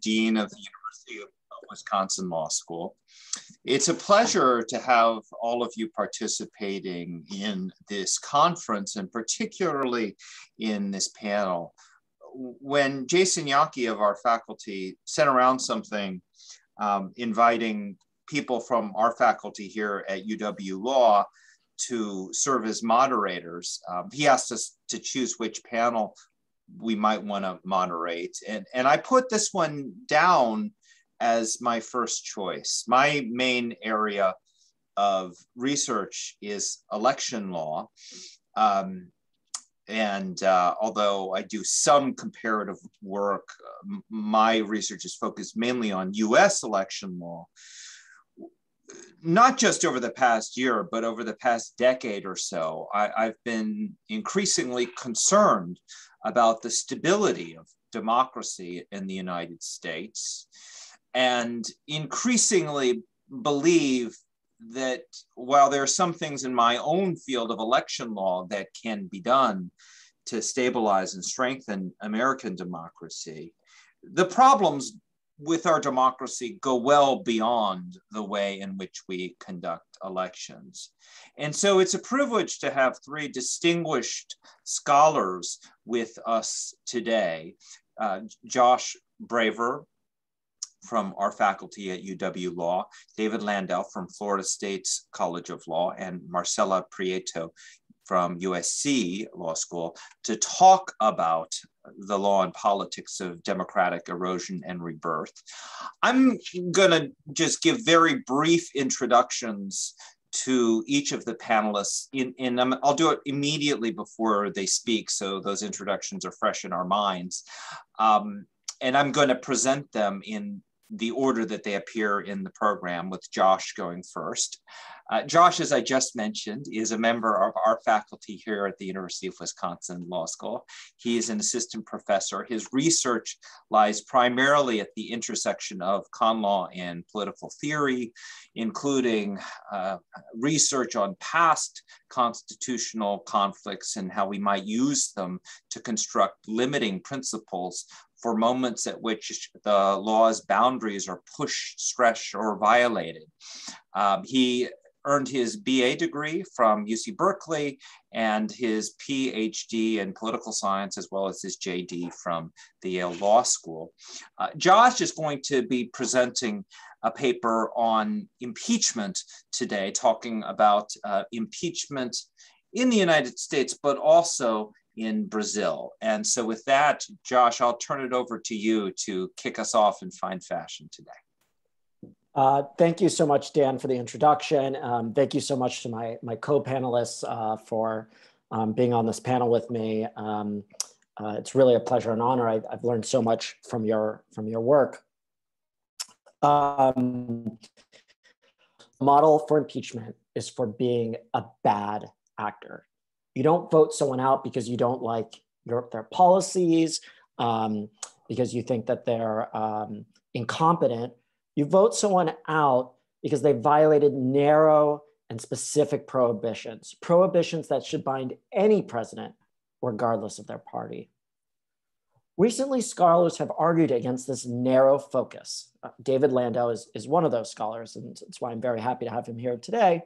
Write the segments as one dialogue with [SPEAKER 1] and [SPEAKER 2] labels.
[SPEAKER 1] Dean of the University of Wisconsin Law School. It's a pleasure to have all of you participating in this conference and particularly in this panel. When Jason Yackee of our faculty sent around something um, inviting people from our faculty here at UW Law to serve as moderators, um, he asked us to choose which panel we might want to moderate. And, and I put this one down as my first choice. My main area of research is election law. Um, and uh, although I do some comparative work, my research is focused mainly on US election law. Not just over the past year, but over the past decade or so, I, I've been increasingly concerned about the stability of democracy in the United States and increasingly believe that while there are some things in my own field of election law that can be done to stabilize and strengthen American democracy, the problems with our democracy go well beyond the way in which we conduct elections. And so it's a privilege to have three distinguished scholars with us today. Uh, Josh Braver from our faculty at UW Law, David Landau from Florida State's College of Law, and Marcela Prieto from USC Law School to talk about the law and politics of democratic erosion and rebirth. I'm going to just give very brief introductions to each of the panelists in, in um, I'll do it immediately before they speak so those introductions are fresh in our minds. Um, and I'm going to present them in the order that they appear in the program with Josh going first. Uh, Josh, as I just mentioned, is a member of our faculty here at the University of Wisconsin Law School. He is an assistant professor. His research lies primarily at the intersection of con law and political theory, including uh, research on past constitutional conflicts and how we might use them to construct limiting principles for moments at which the law's boundaries are pushed, stretched, or violated. Um, he earned his BA degree from UC Berkeley and his PhD in political science, as well as his JD from the Yale Law School. Uh, Josh is going to be presenting a paper on impeachment today, talking about uh, impeachment in the United States, but also in Brazil. And so, with that, Josh, I'll turn it over to you to kick us off in fine fashion today.
[SPEAKER 2] Uh, thank you so much, Dan, for the introduction. Um, thank you so much to my, my co-panelists uh, for um, being on this panel with me. Um, uh, it's really a pleasure and honor. I, have learned so much from your, from your work. Um, model for impeachment is for being a bad actor. You don't vote someone out because you don't like your, their policies, um, because you think that they're um, incompetent you vote someone out because they violated narrow and specific prohibitions, prohibitions that should bind any president, regardless of their party. Recently, scholars have argued against this narrow focus. Uh, David Landau is, is one of those scholars, and that's why I'm very happy to have him here today.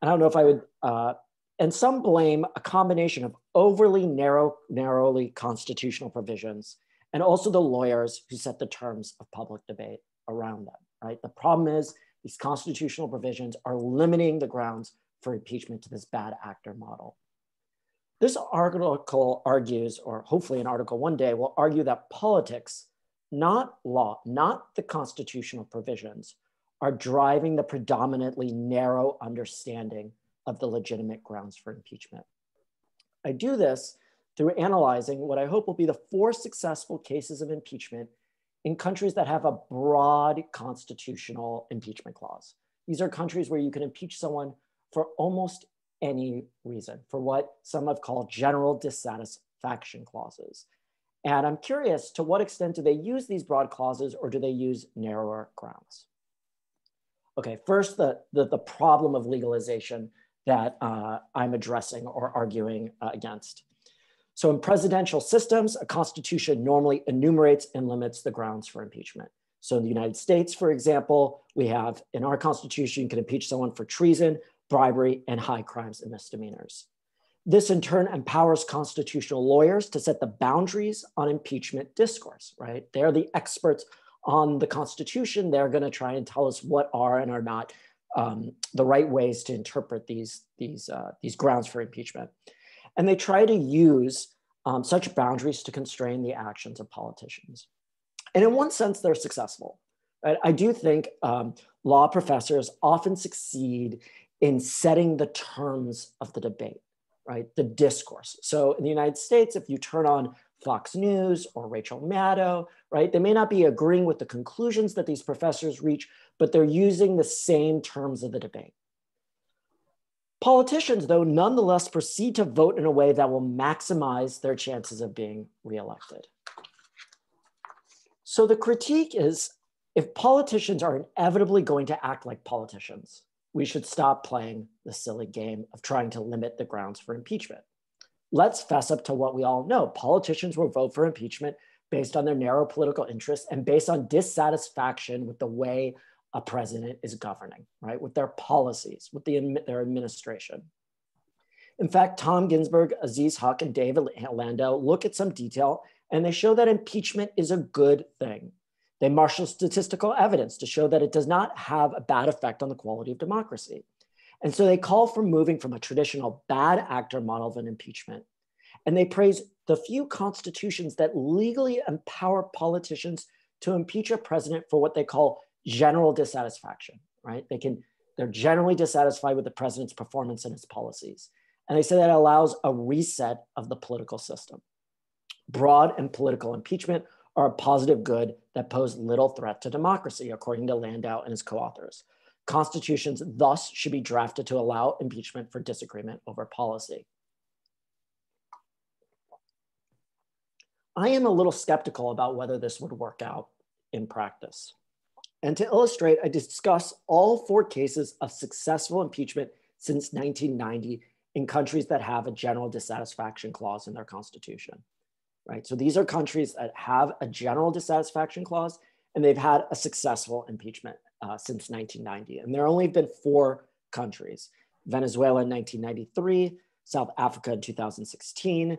[SPEAKER 2] And I don't know if I would, uh, and some blame a combination of overly narrow, narrowly constitutional provisions and also the lawyers who set the terms of public debate around them, right? The problem is these constitutional provisions are limiting the grounds for impeachment to this bad actor model. This article argues, or hopefully an article one day will argue that politics, not law, not the constitutional provisions, are driving the predominantly narrow understanding of the legitimate grounds for impeachment. I do this through analyzing what I hope will be the four successful cases of impeachment in countries that have a broad constitutional impeachment clause. These are countries where you can impeach someone for almost any reason, for what some have called general dissatisfaction clauses. And I'm curious to what extent do they use these broad clauses or do they use narrower grounds? Okay, first, the, the, the problem of legalization that uh, I'm addressing or arguing uh, against. So in presidential systems, a constitution normally enumerates and limits the grounds for impeachment. So in the United States, for example, we have in our constitution, you can impeach someone for treason, bribery, and high crimes and misdemeanors. This in turn empowers constitutional lawyers to set the boundaries on impeachment discourse, right? They're the experts on the Constitution. They're going to try and tell us what are and are not um, the right ways to interpret these, these, uh, these grounds for impeachment. And they try to use um, such boundaries to constrain the actions of politicians. And in one sense, they're successful. Right? I do think um, law professors often succeed in setting the terms of the debate, right? The discourse. So in the United States, if you turn on Fox News or Rachel Maddow, right? They may not be agreeing with the conclusions that these professors reach, but they're using the same terms of the debate. Politicians, though, nonetheless proceed to vote in a way that will maximize their chances of being reelected. So the critique is if politicians are inevitably going to act like politicians, we should stop playing the silly game of trying to limit the grounds for impeachment. Let's fess up to what we all know. Politicians will vote for impeachment based on their narrow political interests and based on dissatisfaction with the way a president is governing, right? With their policies, with the, their administration. In fact, Tom Ginsburg, Aziz Huq, and David Landau look at some detail and they show that impeachment is a good thing. They marshal statistical evidence to show that it does not have a bad effect on the quality of democracy. And so they call for moving from a traditional bad actor model of an impeachment. And they praise the few constitutions that legally empower politicians to impeach a president for what they call general dissatisfaction, right? They can, they're generally dissatisfied with the president's performance and his policies. And they say that allows a reset of the political system. Broad and political impeachment are a positive good that pose little threat to democracy, according to Landau and his co-authors. Constitutions thus should be drafted to allow impeachment for disagreement over policy. I am a little skeptical about whether this would work out in practice. And to illustrate, I discuss all four cases of successful impeachment since 1990 in countries that have a general dissatisfaction clause in their constitution, right? So these are countries that have a general dissatisfaction clause and they've had a successful impeachment uh, since 1990. And there have only been four countries, Venezuela in 1993, South Africa in 2016,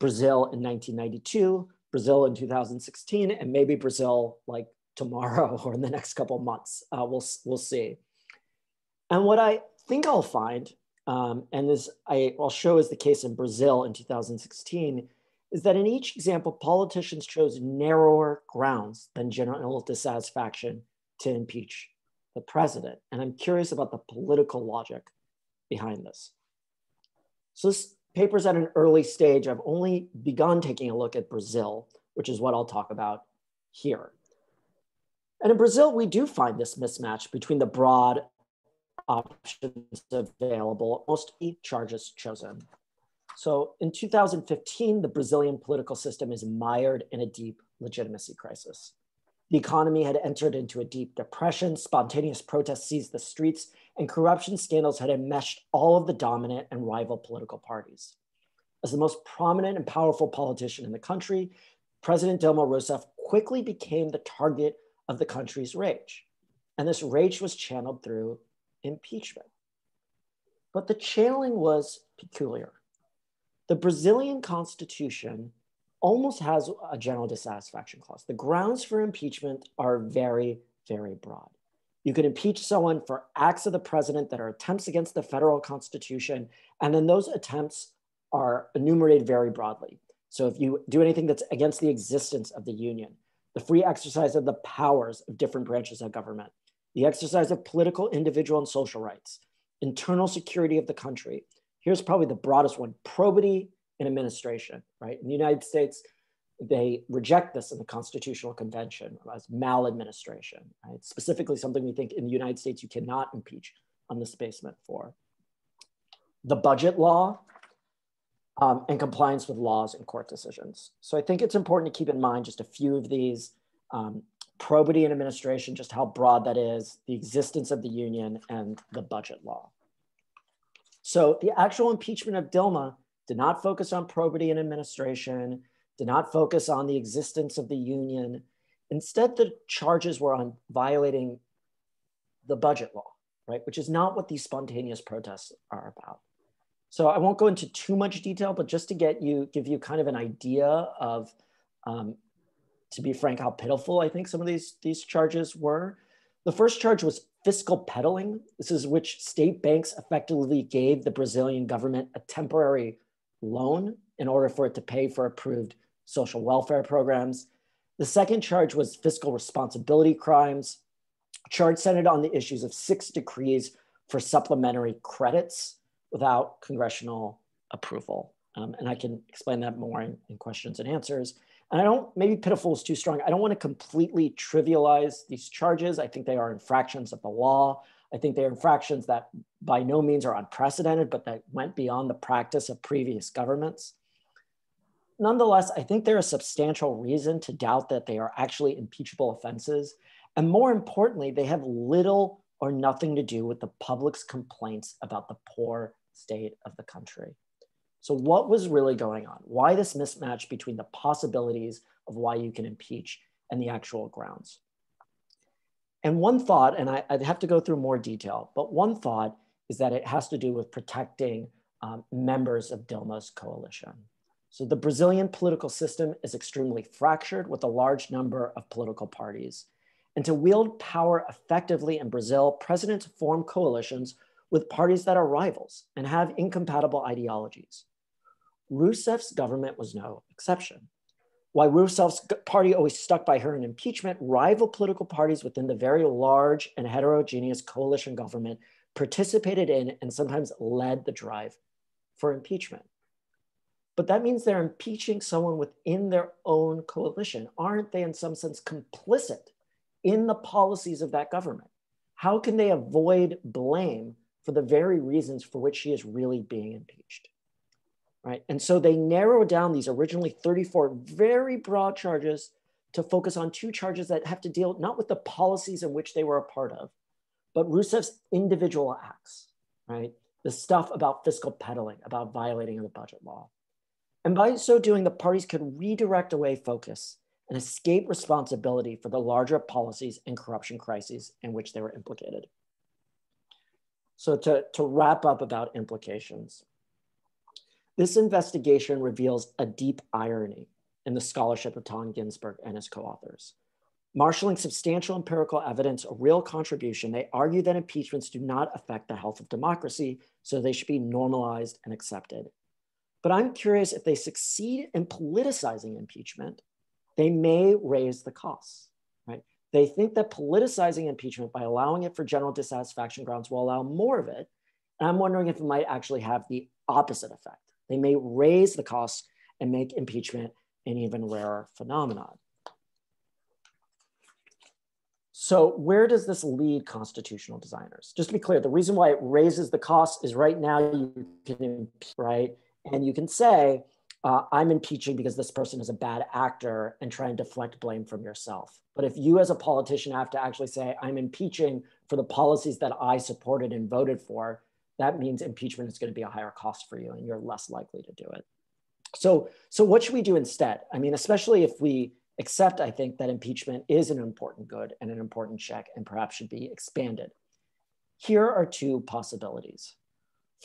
[SPEAKER 2] Brazil in 1992, Brazil in 2016, and maybe Brazil like tomorrow or in the next couple months. Uh, we'll, we'll see. And what I think I'll find, um, and this I, will show is the case in Brazil in 2016, is that in each example, politicians chose narrower grounds than general dissatisfaction to impeach the president. And I'm curious about the political logic behind this. So this paper's at an early stage. I've only begun taking a look at Brazil, which is what I'll talk about here. And in Brazil, we do find this mismatch between the broad options available, most charges chosen. So in 2015, the Brazilian political system is mired in a deep legitimacy crisis. The economy had entered into a deep depression, spontaneous protests seized the streets, and corruption scandals had enmeshed all of the dominant and rival political parties. As the most prominent and powerful politician in the country, President Dilma Rousseff quickly became the target of the country's rage. And this rage was channeled through impeachment. But the channeling was peculiar. The Brazilian constitution almost has a general dissatisfaction clause. The grounds for impeachment are very, very broad. You can impeach someone for acts of the president that are attempts against the federal constitution, and then those attempts are enumerated very broadly. So if you do anything that's against the existence of the union, the free exercise of the powers of different branches of government, the exercise of political, individual, and social rights, internal security of the country. Here's probably the broadest one probity in administration, right? In the United States, they reject this in the Constitutional Convention as maladministration, right? Specifically, something we think in the United States you cannot impeach on this basement for. The budget law um, and compliance with laws and court decisions. So I think it's important to keep in mind just a few of these um, probity and administration, just how broad that is, the existence of the union and the budget law. So the actual impeachment of Dilma did not focus on probity and administration, did not focus on the existence of the union. Instead, the charges were on violating the budget law, right? Which is not what these spontaneous protests are about. So I won't go into too much detail, but just to get you, give you kind of an idea of, um, to be frank, how pitiful I think some of these, these charges were. The first charge was fiscal pedaling. This is which state banks effectively gave the Brazilian government a temporary loan in order for it to pay for approved social welfare programs. The second charge was fiscal responsibility crimes. Charge centered on the issues of six decrees for supplementary credits without congressional approval. Um, and I can explain that more in, in questions and answers. And I don't, maybe pitiful is too strong. I don't want to completely trivialize these charges. I think they are infractions of the law. I think they're infractions that by no means are unprecedented, but that went beyond the practice of previous governments. Nonetheless, I think there is substantial reason to doubt that they are actually impeachable offenses. And more importantly, they have little or nothing to do with the public's complaints about the poor state of the country. So, what was really going on? Why this mismatch between the possibilities of why you can impeach and the actual grounds? And one thought, and I, would have to go through more detail, but one thought is that it has to do with protecting um, members of Dilma's coalition. So the Brazilian political system is extremely fractured with a large number of political parties. And to wield power effectively in Brazil, presidents form coalitions with parties that are rivals and have incompatible ideologies. Rousseff's government was no exception. While Rousseff's party always stuck by her in impeachment, rival political parties within the very large and heterogeneous coalition government participated in and sometimes led the drive for impeachment. But that means they're impeaching someone within their own coalition. Aren't they, in some sense, complicit in the policies of that government? How can they avoid blame for the very reasons for which she is really being impeached? Right. And so they narrow down these originally 34 very broad charges to focus on two charges that have to deal not with the policies in which they were a part of, but Rousseff's individual acts, right? The stuff about fiscal pedaling, about violating the budget law. And by so doing, the parties could redirect away focus and escape responsibility for the larger policies and corruption crises in which they were implicated. So to, to wrap up about implications, this investigation reveals a deep irony in the scholarship of Tom Ginsburg and his co-authors. Marshaling substantial empirical evidence, a real contribution, they argue that impeachments do not affect the health of democracy, so they should be normalized and accepted. But I'm curious if they succeed in politicizing impeachment, they may raise the costs? They think that politicizing impeachment by allowing it for general dissatisfaction grounds will allow more of it. And I'm wondering if it might actually have the opposite effect. They may raise the costs and make impeachment an even rarer phenomenon. So where does this lead constitutional designers? Just to be clear, the reason why it raises the cost is right now you can, right? And you can say, uh, I'm impeaching because this person is a bad actor and try and deflect blame from yourself. But if you as a politician have to actually say, I'm impeaching for the policies that I supported and voted for, that means impeachment is going to be a higher cost for you and you're less likely to do it. So, so what should we do instead? I mean, especially if we accept, I think, that impeachment is an important good and an important check and perhaps should be expanded. Here are two possibilities.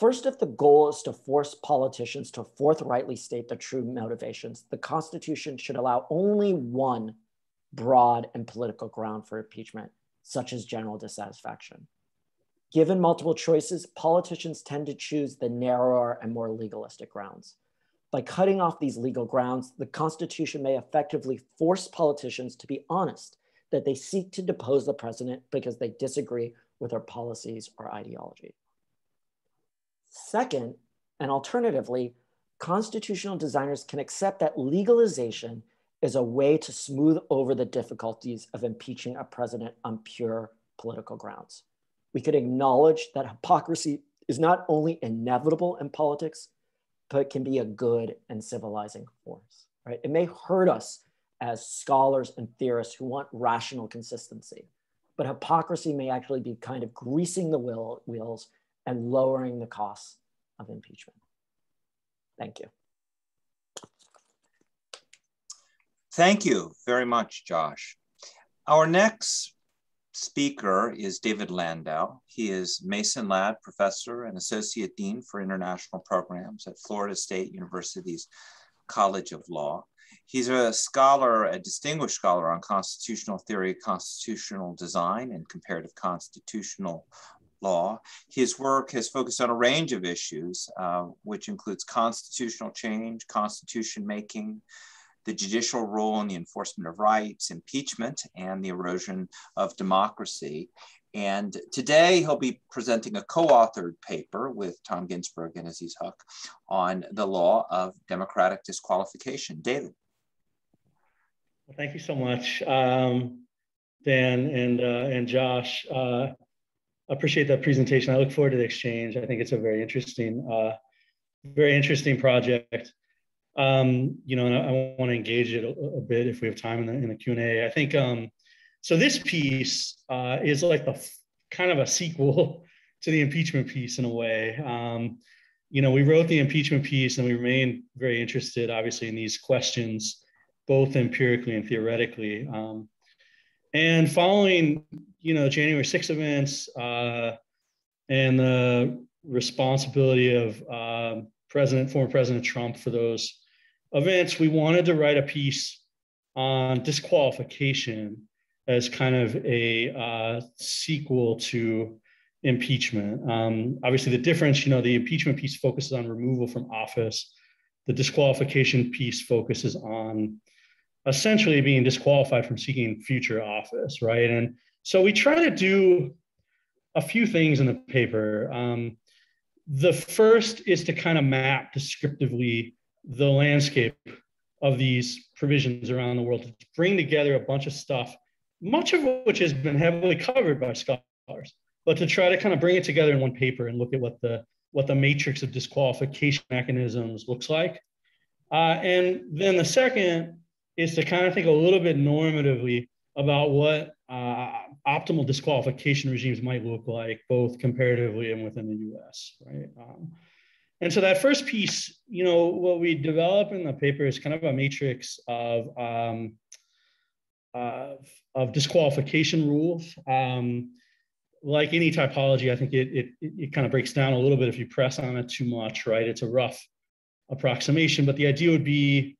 [SPEAKER 2] First, if the goal is to force politicians to forthrightly state the true motivations, the Constitution should allow only one broad and political ground for impeachment, such as general dissatisfaction. Given multiple choices, politicians tend to choose the narrower and more legalistic grounds. By cutting off these legal grounds, the Constitution may effectively force politicians to be honest that they seek to depose the president because they disagree with their policies or ideology. Second, and alternatively, constitutional designers can accept that legalization is a way to smooth over the difficulties of impeaching a president on pure political grounds. We could acknowledge that hypocrisy is not only inevitable in politics, but can be a good and civilizing force, right? It may hurt us as scholars and theorists who want rational consistency, but hypocrisy may actually be kind of greasing the wheel, wheels and lowering the costs of impeachment. Thank you.
[SPEAKER 1] Thank you very much, Josh. Our next speaker is David Landau. He is Mason Ladd Professor and Associate Dean for International Programs at Florida State University's College of Law. He's a scholar, a distinguished scholar on constitutional theory, constitutional design, and comparative constitutional law. His work has focused on a range of issues, uh, which includes constitutional change, constitution making, the judicial role in the enforcement of rights, impeachment, and the erosion of democracy. And today he'll be presenting a co-authored paper with Tom Ginsburg and Aziz Huq on the law of democratic disqualification. David.
[SPEAKER 3] Thank you so much, um, Dan and, uh, and Josh. Uh, appreciate that presentation. I look forward to the exchange. I think it's a very interesting, uh, very interesting project. Um, you know, and I, I want to engage it a, a, bit if we have time in the, in the Q&A. I think, um, so this piece uh, is like the kind of a sequel to the impeachment piece in a way. Um, you know, we wrote the impeachment piece and we remain very interested, obviously, in these questions, both empirically and theoretically. Um, and following, you know, January 6 events uh, and the responsibility of uh, President, former President Trump for those events, we wanted to write a piece on disqualification as kind of a uh, sequel to impeachment. Um, obviously, the difference, you know, the impeachment piece focuses on removal from office. The disqualification piece focuses on essentially being disqualified from seeking future office, right? And so we try to do a few things in the paper. Um, the first is to kind of map descriptively the landscape of these provisions around the world to bring together a bunch of stuff much of which has been heavily covered by scholars, but to try to kind of bring it together in one paper and look at what the what the matrix of disqualification mechanisms looks like. Uh, and then the second is to kind of think a little bit normatively about what uh, optimal disqualification regimes might look like, both comparatively and within the US, right? Um, and so that first piece, you know, what we develop in the paper is kind of a matrix of um, of, of disqualification rules. Um, like any typology, I think it, it, it kind of breaks down a little bit if you press on it too much, right? It's a rough approximation, but the idea would be,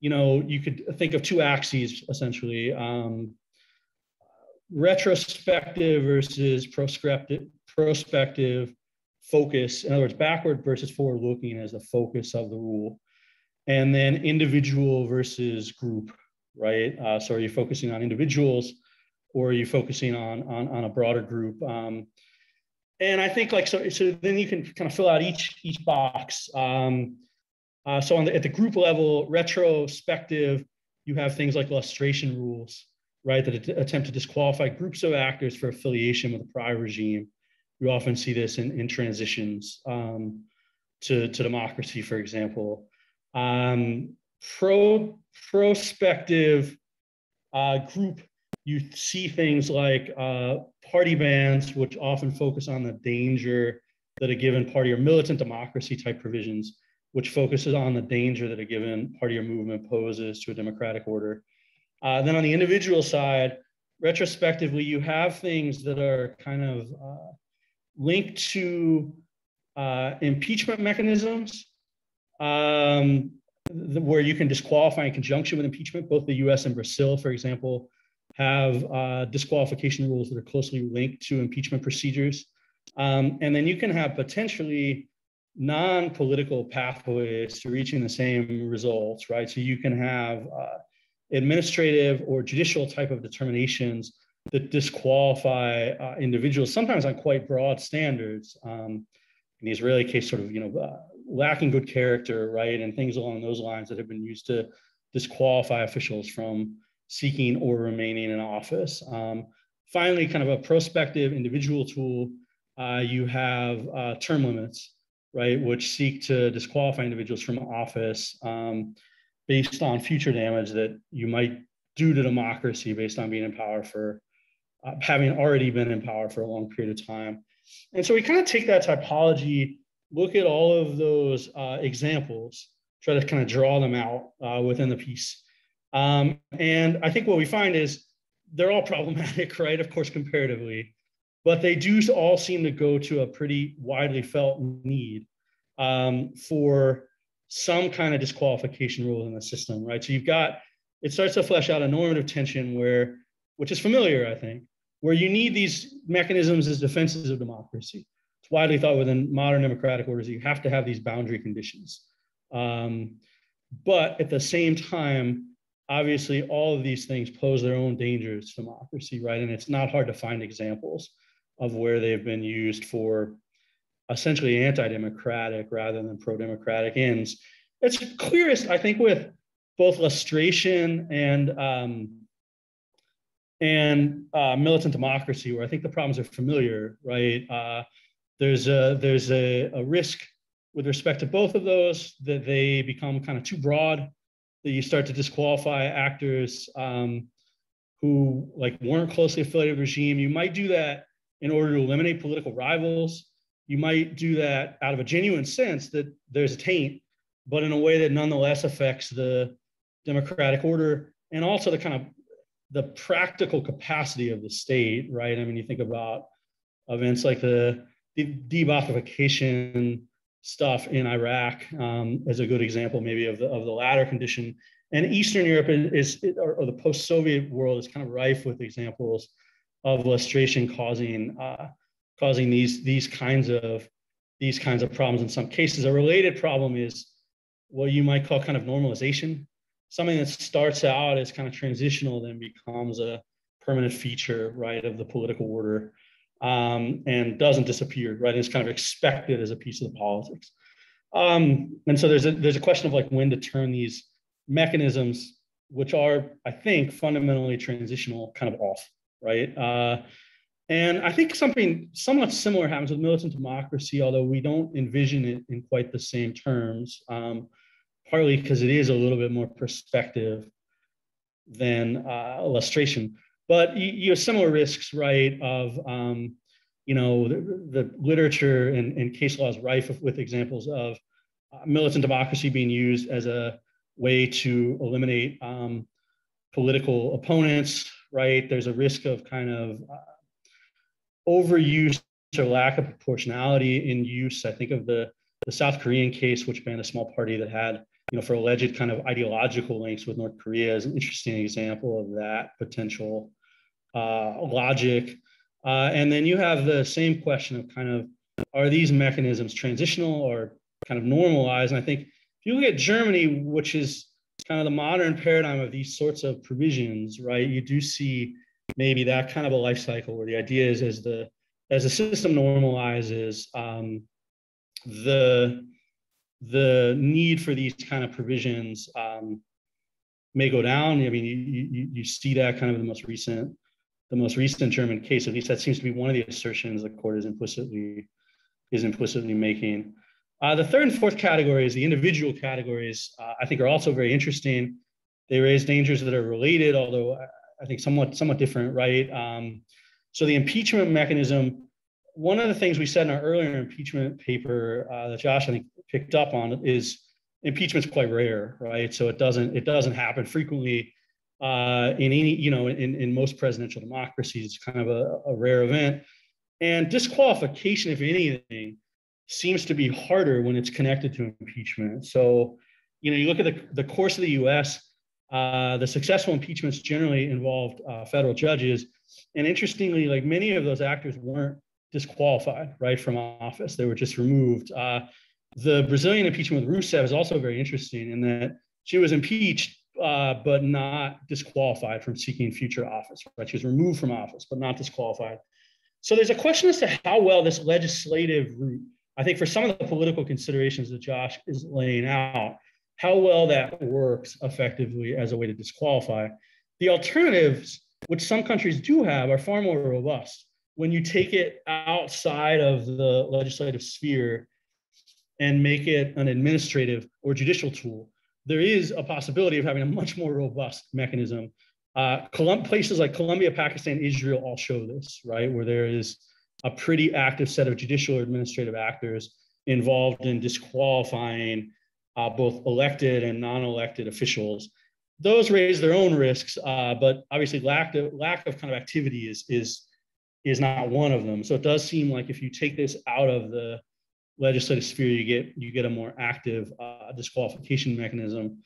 [SPEAKER 3] you know, you could think of two axes essentially, um, retrospective versus prospective, prospective focus. In other words, backward versus forward looking as the focus of the rule. And then individual versus group right? Uh, so are you focusing on individuals or are you focusing on, on, on a broader group? Um, and I think like, so, so then you can kind of fill out each, each box. Um, uh, so the, at the group level, retrospective, you have things like lustration rules, right? That attempt to disqualify groups of actors for affiliation with a prior regime. You often see this in, in transitions um, to, to democracy, for example. Um, pro prospective uh, group, you see things like uh, party bans, which often focus on the danger that a given party or militant democracy type provisions, which focuses on the danger that a given party or movement poses to a democratic order. Uh, then on the individual side, retrospectively, you have things that are kind of uh, linked to uh, impeachment mechanisms. Um, where you can disqualify in conjunction with impeachment. Both the US and Brazil, for example, have uh, disqualification rules that are closely linked to impeachment procedures. Um, and then you can have potentially non-political pathways to reaching the same results, right? So you can have uh, administrative or judicial type of determinations that disqualify uh, individuals, sometimes on quite broad standards. Um, in the Israeli case, sort of, you know, uh, lacking good character, right, and things along those lines that have been used to disqualify officials from seeking or remaining in office. Um, finally, kind of a prospective individual tool, uh, you have uh, term limits, right, which seek to disqualify individuals from office um, based on future damage that you might do to democracy based on being in power for uh, having already been in power for a long period of time. And so we kind of take that typology look at all of those uh, examples, try to kind of draw them out uh, within the piece. Um, and I think what we find is they're all problematic, right? Of course, comparatively, but they do all seem to go to a pretty widely felt need um, for some kind of disqualification rule in the system, right? So you've got, it starts to flesh out a normative tension where, which is familiar, I think, where you need these mechanisms as defenses of democracy. It's widely thought within modern democratic orders that you have to have these boundary conditions. Um, but at the same time, obviously, all of these things pose their own dangers to democracy, right? And it's not hard to find examples of where they've been used for essentially anti-democratic rather than pro-democratic ends. It's clearest, I think, with both lustration and um, and uh, militant democracy, where I think the problems are familiar, right? Uh, there's a there's a, a risk with respect to both of those that they become kind of too broad, that you start to disqualify actors um, who like weren't closely affiliated with regime. You might do that in order to eliminate political rivals you might do that out of a genuine sense that there's a taint, but in a way that nonetheless affects the democratic order and also the kind of the practical capacity of the state, right? I mean, you think about events like the, the stuff in Iraq um, as a good example, maybe of the of the latter condition. And Eastern Europe is, is or, or, the post-Soviet world is kind of rife with examples of lustration causing uh, causing these these kinds of these kinds of problems in some cases. A related problem is what you might call kind of normalization. Something that starts out as kind of transitional, then becomes a permanent feature, right, of the political order, um, and doesn't disappear, right? It's kind of expected as a piece of the politics. Um, and so there's a there's a question of like when to turn these mechanisms, which are, I think, fundamentally transitional, kind of off, right? Uh, and I think something somewhat similar happens with militant democracy, although we don't envision it in quite the same terms, um, partly because it is a little bit more prospective than uh, lustration. But you, you, have similar risks, right, of, um, you know, the, the, literature and, and case law is rife with examples of uh, militant democracy being used as a way to eliminate um, political opponents, right? There's a risk of kind of uh, overuse or lack of proportionality in use. I think of the, the South Korean case, which banned a small party that had, you know, for alleged kind of ideological links with North Korea is an interesting example of that potential uh, logic. Uh, and then you have the same question of kind of, are these mechanisms transitional or kind of normalized? And I think if you look at Germany, which is kind of the modern paradigm of these sorts of provisions, right, you do see maybe that kind of a life cycle where the idea is as the as the system normalizes um, the the need for these kind of provisions um, may go down. I mean, you, you, you see that kind of the most recent the most recent German case. At least that seems to be one of the assertions the court is implicitly is implicitly making. Uh, the third and fourth categories, the individual categories, uh, I think are also very interesting. They raise dangers that are related, although I think somewhat somewhat different, right? Um, so the impeachment mechanism. One of the things we said in our earlier impeachment paper uh, that Josh I think picked up on is impeachment's quite rare, right? So it doesn't it doesn't happen frequently uh, in any you know in, in most presidential democracies. It's kind of a, a rare event, and disqualification, if anything, seems to be harder when it's connected to impeachment. So you know you look at the the course of the U.S. Uh, the successful impeachments generally involved uh, federal judges. And interestingly, like many of those actors weren't disqualified, right, from office. They were just removed. Uh, the Brazilian impeachment with Rousseff is also very interesting in that she was impeached, uh, but not disqualified from seeking future office, right? She was removed from office, but not disqualified. So there's a question as to how well this legislative route, I think for some of the political considerations that Josh is laying out, how well that works effectively as a way to disqualify. The alternatives, which some countries do have, are far more robust. When you take it outside of the legislative sphere and make it an administrative or judicial tool, there is a possibility of having a much more robust mechanism. Uh, places like Colombia, Pakistan, Israel all show this, right? Where there is a pretty active set of judicial or administrative actors involved in disqualifying uh, both elected and non-elected officials. Those raise their own risks, uh, but obviously lack of, lack of kind of activity is, is, is not one of them. So it does seem like if you take this out of the legislative sphere, you get, you get a more active uh, disqualification mechanism.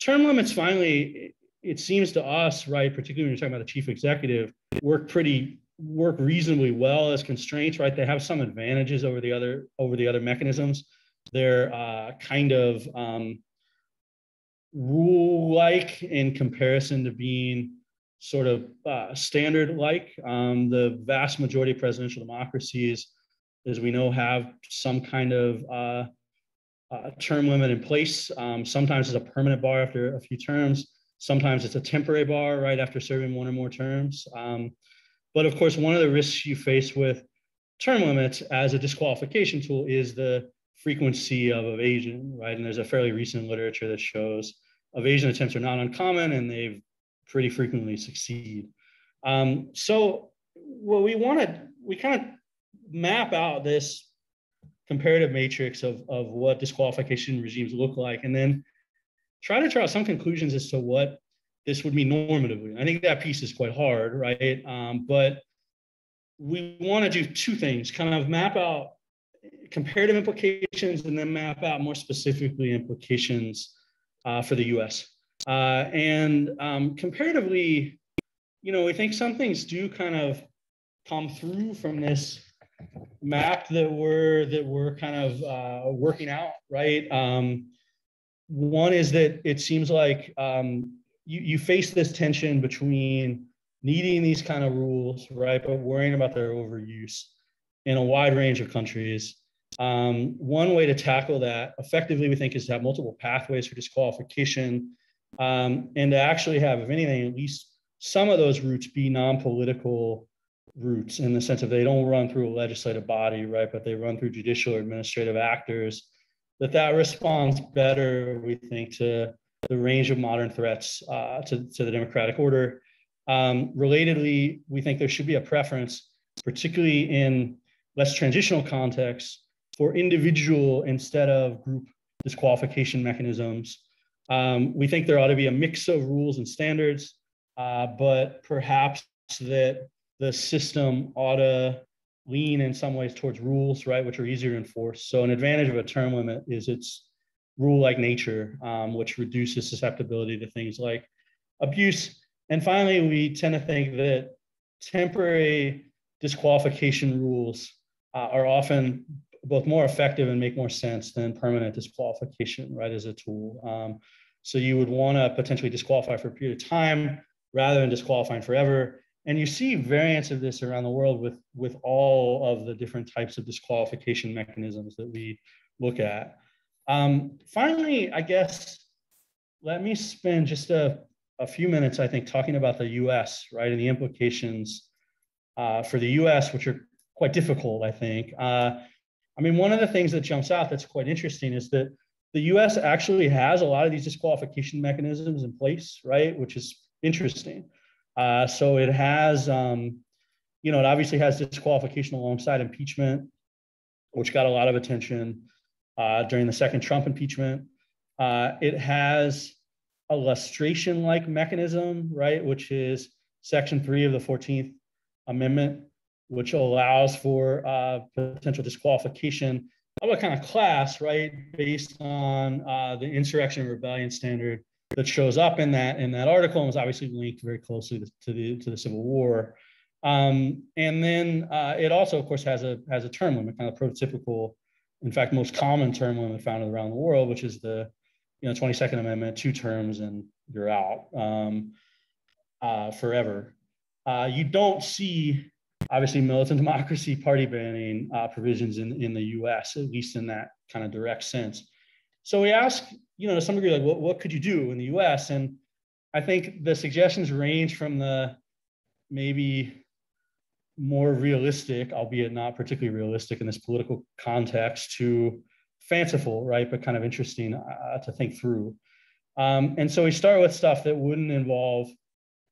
[SPEAKER 3] Term limits finally, it seems to us, right, particularly when you're talking about the chief executive, work pretty work reasonably well as constraints, right? They have some advantages over the other over the other mechanisms. They're uh, kind of um, rule-like in comparison to being sort of uh, standard-like. Um, the vast majority of presidential democracies, as we know, have some kind of uh, term limit in place. Um, sometimes it's a permanent bar after a few terms. Sometimes it's a temporary bar right after serving one or more terms. Um, but of course, one of the risks you face with term limits as a disqualification tool is the frequency of evasion, right? And there's a fairly recent literature that shows evasion attempts are not uncommon and they pretty frequently succeed. Um, so what we want to, we kind of map out this comparative matrix of, of what disqualification regimes look like and then try to draw some conclusions as to what this would be normatively. I think that piece is quite hard, right? Um, but we want to do two things kind of map out comparative implications and then map out more specifically implications uh, for the US. Uh, and um, comparatively, you know, we think some things do kind of come through from this map that we're that we're kind of uh, working out, right? Um, one is that it seems like um, you, you face this tension between needing these kind of rules, right, but worrying about their overuse in a wide range of countries. Um, one way to tackle that effectively, we think, is to have multiple pathways for disqualification um, and to actually have, if anything, at least some of those routes be non-political routes in the sense of they don't run through a legislative body, right, but they run through judicial or administrative actors. That that responds better, we think, to the range of modern threats uh, to, to the democratic order. Um, relatedly, we think there should be a preference, particularly in less transitional contexts, for individual instead of group disqualification mechanisms. Um, we think there ought to be a mix of rules and standards, uh, but perhaps that the system ought to lean in some ways towards rules, right, which are easier to enforce. So an advantage of a term limit is its rule-like nature, um, which reduces susceptibility to things like abuse. And finally, we tend to think that temporary disqualification rules uh, are often both more effective and make more sense than permanent disqualification, right, as a tool. Um, so you would want to potentially disqualify for a period of time rather than disqualifying forever. And you see variants of this around the world with, with all of the different types of disqualification mechanisms that we look at. Um, finally, I guess, let me spend just a, a few minutes, I think, talking about the US, right, and the implications uh, for the US, which are quite difficult, I think. Uh, I mean, one of the things that jumps out that's quite interesting is that the US actually has a lot of these disqualification mechanisms in place, right, which is interesting. Uh, so it has, um, you know, it obviously has disqualification alongside impeachment, which got a lot of attention uh, during the second Trump impeachment. Uh, it has a lustration like mechanism, right, which is Section 3 of the 14th Amendment, which allows for uh, potential disqualification of a kind of class, right, based on uh, the insurrection and rebellion standard that shows up in that in that article and was obviously linked very closely to, to the to the Civil War. Um, and then uh, it also, of course, has a has a term limit, kind of prototypical in fact, most common term limit found around the world, which is the you know 22nd Amendment, two terms and you're out um, uh, forever. Uh, you don't see obviously militant democracy party banning uh, provisions in, in the US, at least in that kind of direct sense. So we ask, you know, to some degree, like, what, what could you do in the US? And I think the suggestions range from the maybe more realistic, albeit not particularly realistic in this political context, to fanciful, right, but kind of interesting uh, to think through. Um, and so we start with stuff that wouldn't involve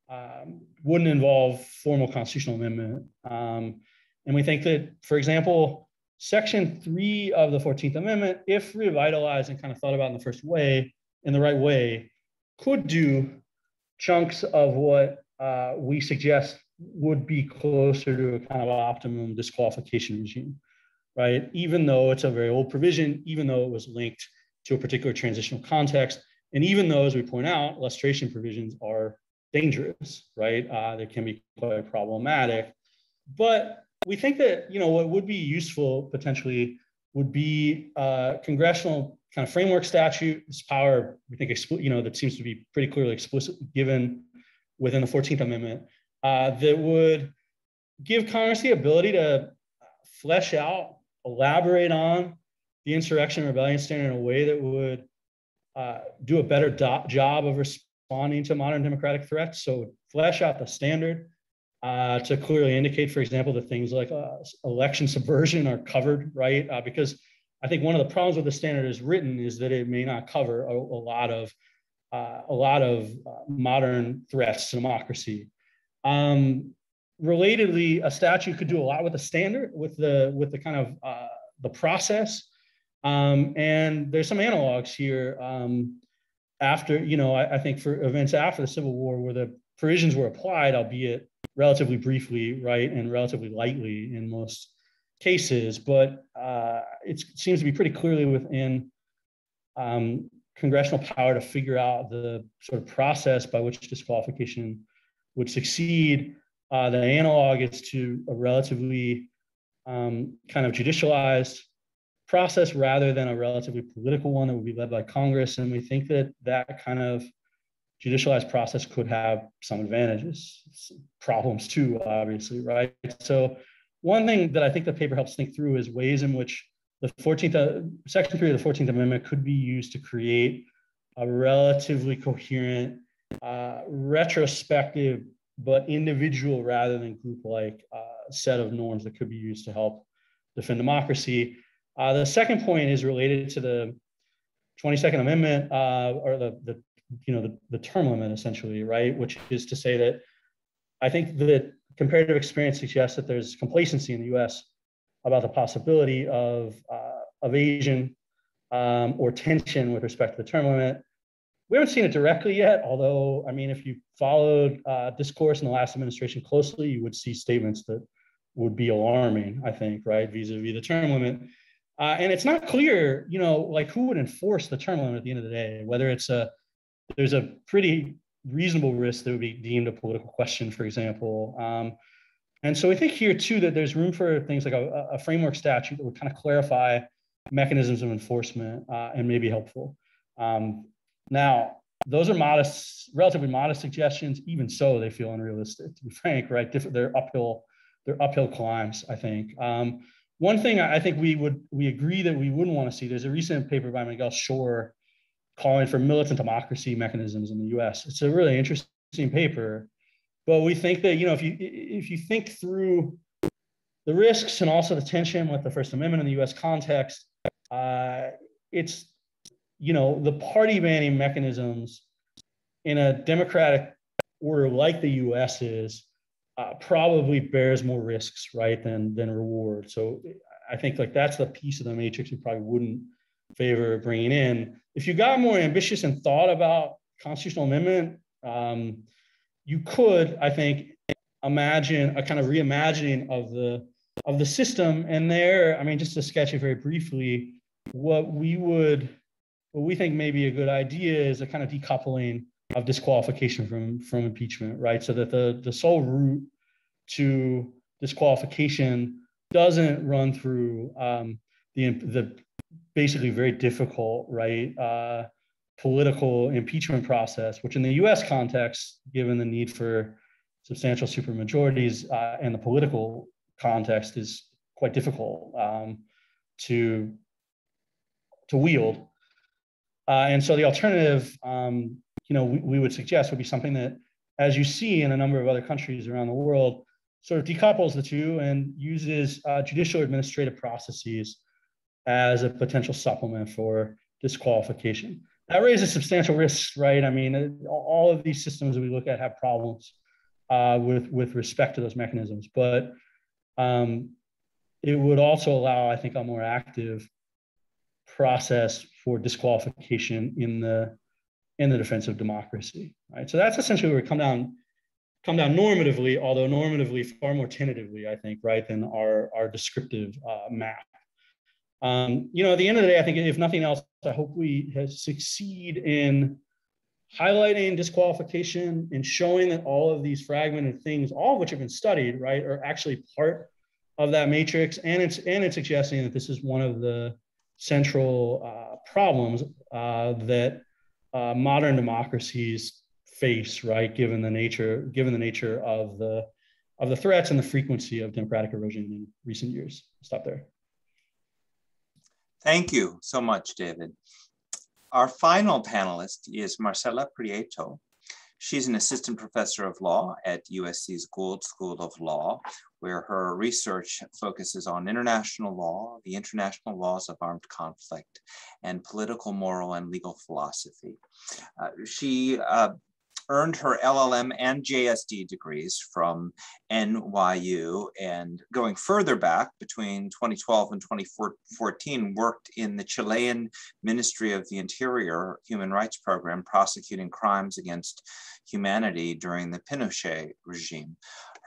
[SPEAKER 3] um, wouldn't involve formal constitutional amendment. Um, and we think that, for example, Section three of the 14th Amendment, if revitalized and kind of thought about in the first way, in the right way, could do chunks of what uh, we suggest would be closer to a kind of optimum disqualification regime, right? Even though it's a very old provision, even though it was linked to a particular transitional context, and even though, as we point out, lustration provisions are dangerous, right? Uh, they can be quite problematic. But we think that you know what would be useful potentially would be a congressional kind of framework statute. This power, we think, you know, that seems to be pretty clearly explicitly given within the 14th Amendment uh, that would give Congress the ability to flesh out, elaborate on the insurrection and rebellion standard in a way that would uh, do a better do- job of responding to modern democratic threats. So flesh out the standard uh, to clearly indicate, for example, that things like uh, election subversion are covered, right? Uh, because I think one of the problems with the standard as written is that it may not cover a, a lot of uh, a lot of uh, modern threats to democracy. Um, relatedly, a statute could do a lot with the standard, with the with the kind of uh, the process. Um, and there's some analogs here. Um, after, you know, I, I, think for events after the Civil War, where the provisions were applied, albeit relatively briefly, right, and relatively lightly in most cases, but uh, it seems to be pretty clearly within um, congressional power to figure out the sort of process by which disqualification would succeed. Uh, the analog is to a relatively um, kind of judicialized process rather than a relatively political one that would be led by Congress. And we think that that kind of judicialized process could have some advantages, some problems too, obviously, right? So one thing that I think the paper helps think through is ways in which the 14th, uh, Section 3 of the 14th Amendment could be used to create a relatively coherent, uh, retrospective, but individual rather than group-like uh, set of norms that could be used to help defend democracy. Uh, the second point is related to the 22nd Amendment uh, or the, the you know the, the term limit essentially, right? Which is to say that I think that comparative experience suggests that there's complacency in the U.S. about the possibility of uh, evasion um, or tension with respect to the term limit. We haven't seen it directly yet, although I mean, if you followed uh, discourse in the last administration closely, you would see statements that would be alarming. I think, right, vis-a-vis the term limit. Uh, and it's not clear, you know, like who would enforce the term limit at the end of the day, whether it's a, there's a pretty reasonable risk that would be deemed a political question, for example. Um, and so I think here too that there's room for things like a, a framework statute that would kind of clarify mechanisms of enforcement uh, and may be helpful. Um, now, those are modest, relatively modest suggestions. Even so, they feel unrealistic, to be frank, right? They're uphill, they're uphill climbs, I think. Um, one thing I think we would we agree that we wouldn't want to see. There's a recent paper by Miguel Schor calling for militant democracy mechanisms in the U.S. It's a really interesting paper, but we think that you know if you if you think through the risks and also the tension with the First Amendment in the U.S. context, uh, it's you know the party banning mechanisms in a democratic order like the U.S. is uh, probably bears more risks, right, than than reward. So I think like that's the piece of the matrix we probably wouldn't favor bringing in. If you got more ambitious and thought about constitutional amendment, um, you could, I think, imagine a kind of reimagining of the of the system. And there, I mean, just to sketch it very briefly, what we would, what we think may be a good idea is a kind of decoupling of disqualification from from impeachment, right? So that the the sole route to disqualification doesn't run through um, the the basically very difficult, right, uh, political impeachment process, which in the U.S. context, given the need for substantial supermajorities uh, and the political context, is quite difficult um, to to wield. Uh, and so the alternative um, you know, we, we would suggest would be something that, as you see in a number of other countries around the world, sort of decouples the two and uses uh, judicial administrative processes as a potential supplement for disqualification. That raises substantial risks, right? I mean, all of these systems we look at have problems uh, with with respect to those mechanisms, but um, it would also allow, I think, a more active process for disqualification in the in the defense of democracy. Right. So that's essentially where we come down come down normatively, although normatively far more tentatively, I think, right, than our our descriptive uh, map. Um, you know, at the end of the day, I think if nothing else, I hope we succeed in highlighting disqualification and showing that all of these fragmented things, all of which have been studied, right, are actually part of that matrix. And it's and it's suggesting that this is one of the central uh, problems uh, that uh, modern democracies face, right, given the nature given the nature of the of the threats and the frequency of democratic erosion in recent years. Stop there.
[SPEAKER 1] Thank you so much, David. Our final panelist is Marcela Prieto. She's an assistant professor of law at USC's Gould School of Law, where her research focuses on international law, the international laws of armed conflict, and political, moral, and legal philosophy. Uh, she uh, earned her LLM and JSD degrees from NYU and going further back between 2012 and 2014 worked in the Chilean Ministry of the Interior Human Rights Program prosecuting crimes against humanity during the Pinochet regime.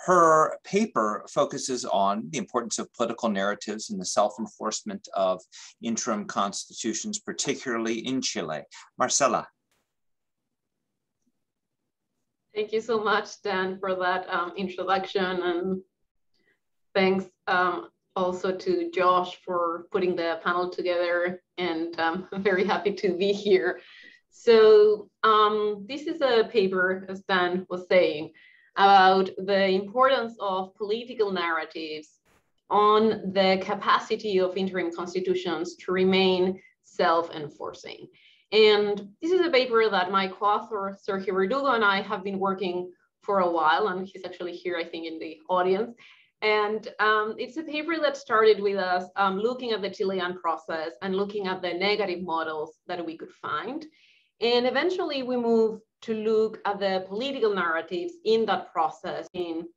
[SPEAKER 1] Her paper focuses on the importance of political narratives and the self-enforcement of interim constitutions, particularly in Chile. Marcela.
[SPEAKER 4] Thank you so much, Dan, for that um, introduction. And thanks um, also to Josh for putting the panel together. And um, I'm very happy to be here. So um, this is a paper, as Dan was saying, about the importance of political narratives on the capacity of interim constitutions to remain self-enforcing. And this is a paper that my co-author, Sergio Verdugo, and I have been working for a while, and he's actually here, I think, in the audience. And um, it's a paper that started with us um, looking at the Chilean process and looking at the negative models that we could find. And eventually we moved to look at the political narratives in that process, in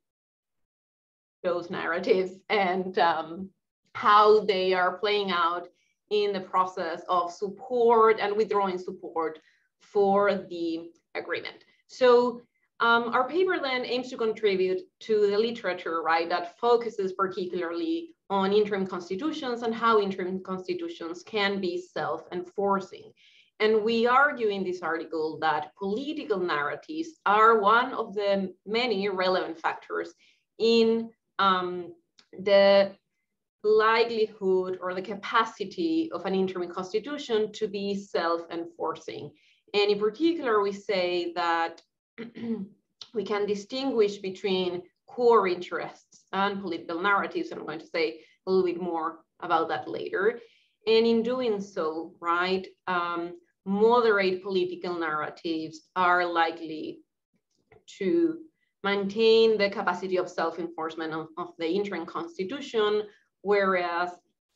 [SPEAKER 4] those narratives and um, how they are playing out in the process of support and withdrawing support for the agreement. So um, our paper then aims to contribute to the literature, right, that focuses particularly on interim constitutions and how interim constitutions can be self-enforcing. And we argue in this article that political narratives are one of the many relevant factors in um, the likelihood or the capacity of an interim constitution to be self-enforcing. And in particular, we say that we can distinguish between core interests and political narratives. And I'm going to say a little bit more about that later. And in doing so, right, um, moderate political narratives are likely to maintain the capacity of self-enforcement of, of, the interim constitution whereas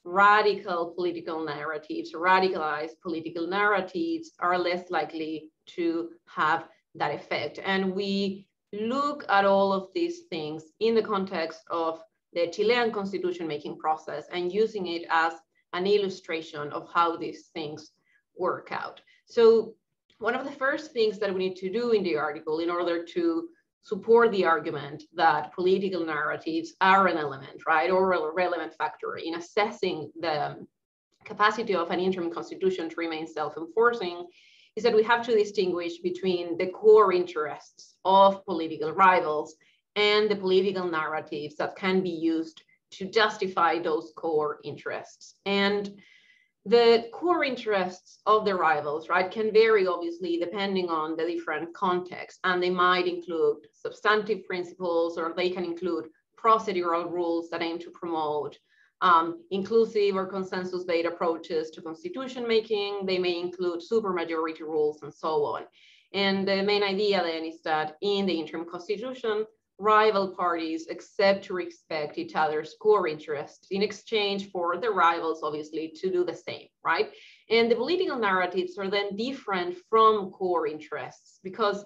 [SPEAKER 4] radical political narratives, radicalized political narratives are less likely to have that effect. And we look at all of these things in the context of the Chilean constitution making process and using it as an illustration of how these things work out. So one of the first things that we need to do in the article in order to support the argument that political narratives are an element, right, or a relevant factor in assessing the capacity of an interim constitution to remain self-enforcing is that we have to distinguish between the core interests of political rivals and the political narratives that can be used to justify those core interests. And the core interests of the rivals, right, can vary obviously depending on the different contexts, and they might include substantive principles or they can include procedural rules that aim to promote um, inclusive or consensus-based approaches to constitution making. They may include supermajority rules and so on. And the main idea then is that in the interim constitution, rival parties accept to respect each other's core interests in exchange for the rivals, obviously, to do the same, right? And the political narratives are then different from core interests because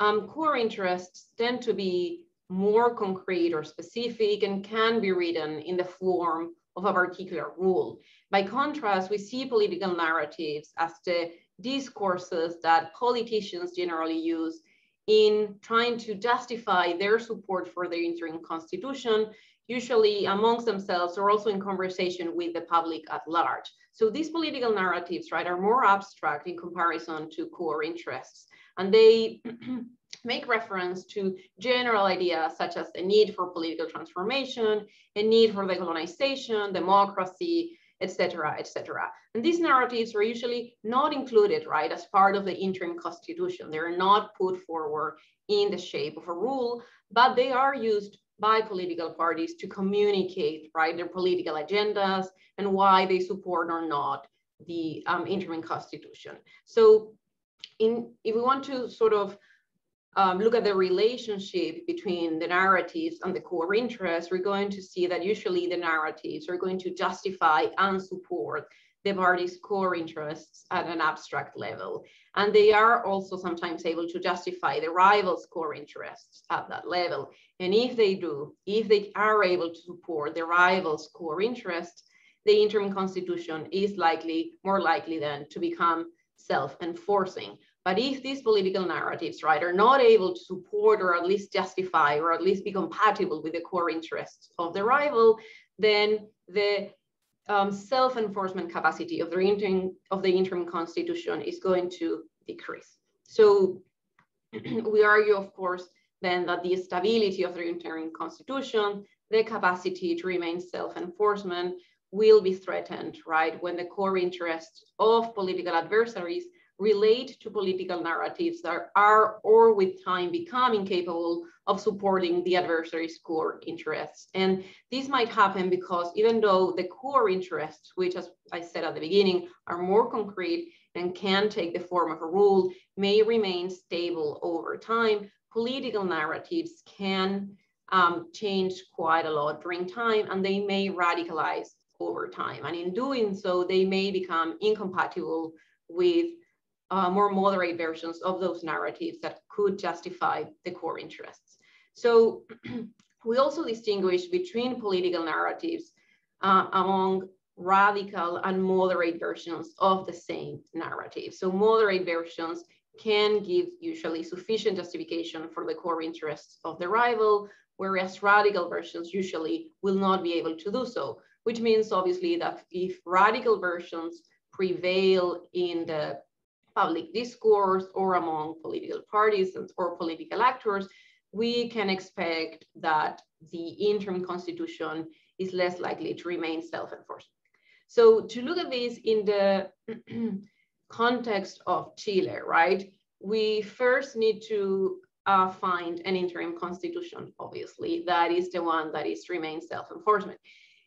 [SPEAKER 4] um, core interests tend to be more concrete or specific and can be written in the form of a particular rule. By contrast, we see political narratives as the discourses that politicians generally use in trying to justify their support for the interim constitution, usually amongst themselves or also in conversation with the public at large. So these political narratives, right, are more abstract in comparison to core interests. And they make reference to general ideas such as a need for political transformation, a need for decolonization, democracy, etc., etc. And these narratives are usually not included, right, as part of the interim constitution. They're not put forward in the shape of a rule, but they are used by political parties to communicate, right, their political agendas and why they support or not the um, interim constitution. So in, if we want to sort of um, look at the relationship between the narratives and the core interests, we're going to see that usually the narratives are going to justify and support the party's core interests at an abstract level. And they are also sometimes able to justify the rival's core interests at that level. And if they do, if they are able to support the rival's core interests, the interim constitution is likely, more likely than to become self-enforcing. But if these political narratives, right, are not able to support or at least justify or at least be compatible with the core interests of the rival, then the um, self-enforcement capacity of the, interim, of the interim constitution is going to decrease. So we argue, of course, then that the stability of the interim constitution, the capacity to remain self-enforcement will be threatened, right, when the core interests of political adversaries relate to political narratives that are or with time become incapable of supporting the adversary's core interests. And this might happen because even though the core interests, which as I said at the beginning, are more concrete and can take the form of a rule, may remain stable over time, political narratives can um, change quite a lot during time and they may radicalize over time. And in doing so, they may become incompatible with uh, more moderate versions of those narratives that could justify the core interests. So we also distinguish between political narratives uh, among radical and moderate versions of the same narrative. So moderate versions can give usually sufficient justification for the core interests of the rival, whereas radical versions usually will not be able to do so, which means obviously that if radical versions prevail in the public discourse or among political parties or political actors, we can expect that the interim constitution is less likely to remain self-enforcing. So to look at this in the context of Chile, right, we first need to uh, find an interim constitution, obviously, that is the one that is remain self-enforcement.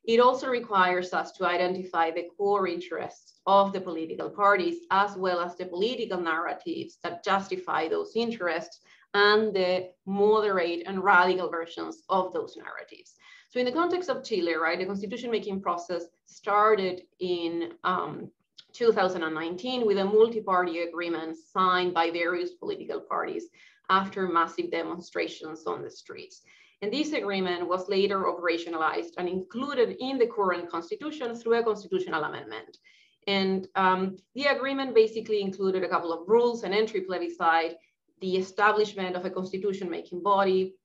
[SPEAKER 4] It also requires us to identify the core interests of the political parties, as well as the political narratives that justify those interests and the moderate and radical versions of those narratives. So in the context of Chile, right, the constitution making process started in um, 2019 with a multi-party agreement signed by various political parties after massive demonstrations on the streets. And this agreement was later operationalized and included in the current constitution through a constitutional amendment. And um, the agreement basically included a couple of rules, an entry plebiscite, the establishment of a constitution making body,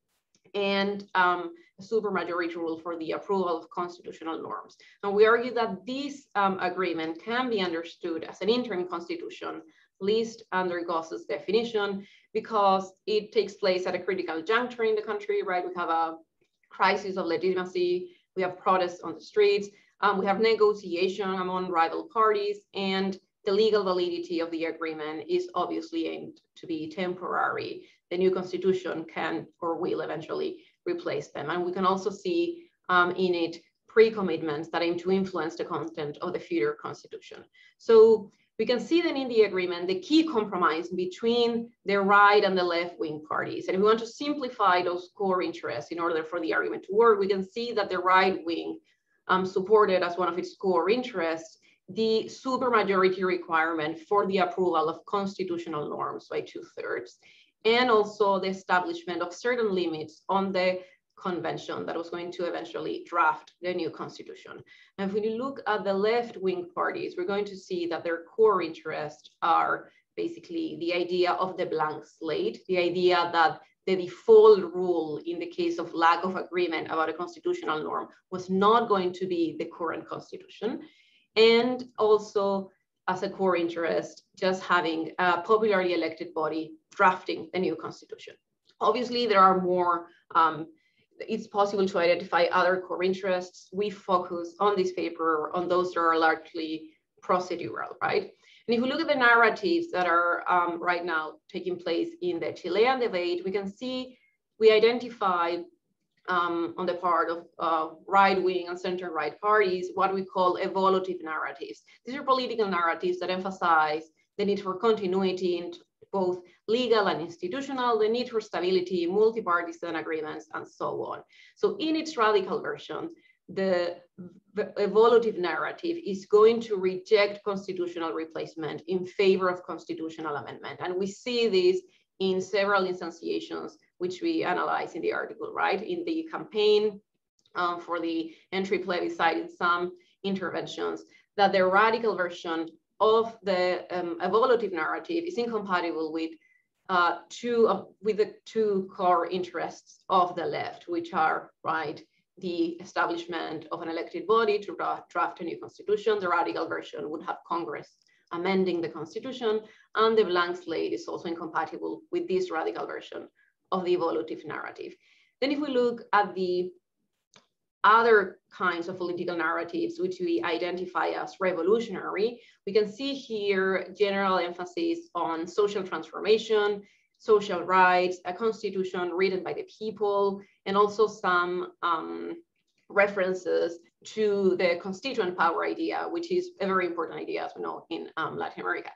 [SPEAKER 4] and um, a supermajority rule for the approval of constitutional norms. And we argue that this um, agreement can be understood as an interim constitution, least under Goss's definition, because it takes place at a critical juncture in the country, right? We have a crisis of legitimacy, we have protests on the streets, um, we have negotiation among rival parties, and the legal validity of the agreement is obviously aimed to be temporary. The new constitution can or will eventually replace them. And we can also see um, in it pre-commitments that aim to influence the content of the future constitution. So we can see then in the agreement the key compromise between the right and the left wing parties. And if we want to simplify those core interests in order for the argument to work, we can see that the right wing um, supported as one of its core interests the supermajority requirement for the approval of constitutional norms by two thirds, and also the establishment of certain limits on the convention that was going to eventually draft the new constitution. And if you look at the left-wing parties, we're going to see that their core interests are basically the idea of the blank slate, the idea that the default rule in the case of lack of agreement about a constitutional norm was not going to be the current constitution. And also as a core interest, just having a popularly elected body drafting the new constitution. Obviously, there are more um, it's possible to identify other core interests. We focus on this paper on those that are largely procedural, right? And if we look at the narratives that are um, right now taking place in the Chilean debate, we can see we identify um, on the part of uh, right-wing and center-right parties what we call evolutive narratives. These are political narratives that emphasize the need for continuity in both legal and institutional, the need for stability, multi-partisan agreements, and so on. So in its radical version, the, evolutive narrative is going to reject constitutional replacement in favor of constitutional amendment. And we see this in several instantiations, which we analyze in the article, right? In the campaign um, for the entry plebiscite in some interventions, that the radical version of the um, evolutive narrative is incompatible with uh, two with the two core interests of the left, which are right the establishment of an elected body to draft a new constitution. The radical version would have Congress amending the constitution, and the blank slate is also incompatible with this radical version of the evolutive narrative. Then if we look at the other kinds of political narratives, which we identify as revolutionary, we can see here general emphasis on social transformation, social rights, a constitution written by the people, and also some um, references to the constituent power idea, which is a very important idea, as we know, in um, Latin America.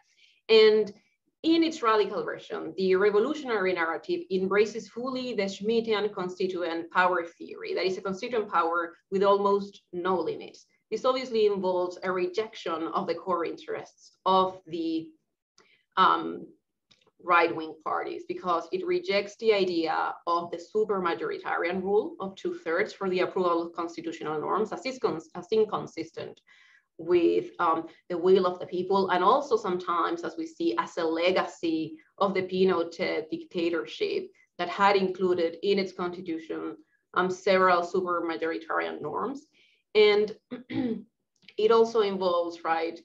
[SPEAKER 4] And in its radical version, the revolutionary narrative embraces fully the Schmittian constituent power theory, that is a constituent power with almost no limits. This obviously involves a rejection of the core interests of the um, right-wing parties because it rejects the idea of the supermajoritarian rule of two-thirds for the approval of constitutional norms as, is as inconsistent with um, the will of the people, and also sometimes, as we see, as a legacy of the Pinochet dictatorship that had included in its constitution um, several super majoritarian norms. And it also involves, right,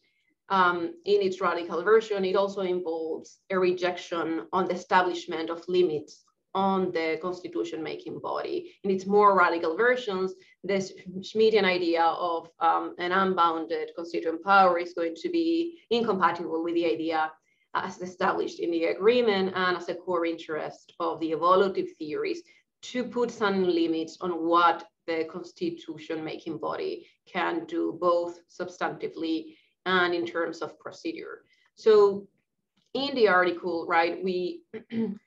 [SPEAKER 4] um, in its radical version, it also involves a rejection on the establishment of limits on the constitution making body. In its more radical versions, this Schmittian idea of um, an unbounded constituent power is going to be incompatible with the idea as established in the agreement and as a core interest of the evolutive theories to put some limits on what the constitution making body can do both substantively and in terms of procedure. So in the article, right, we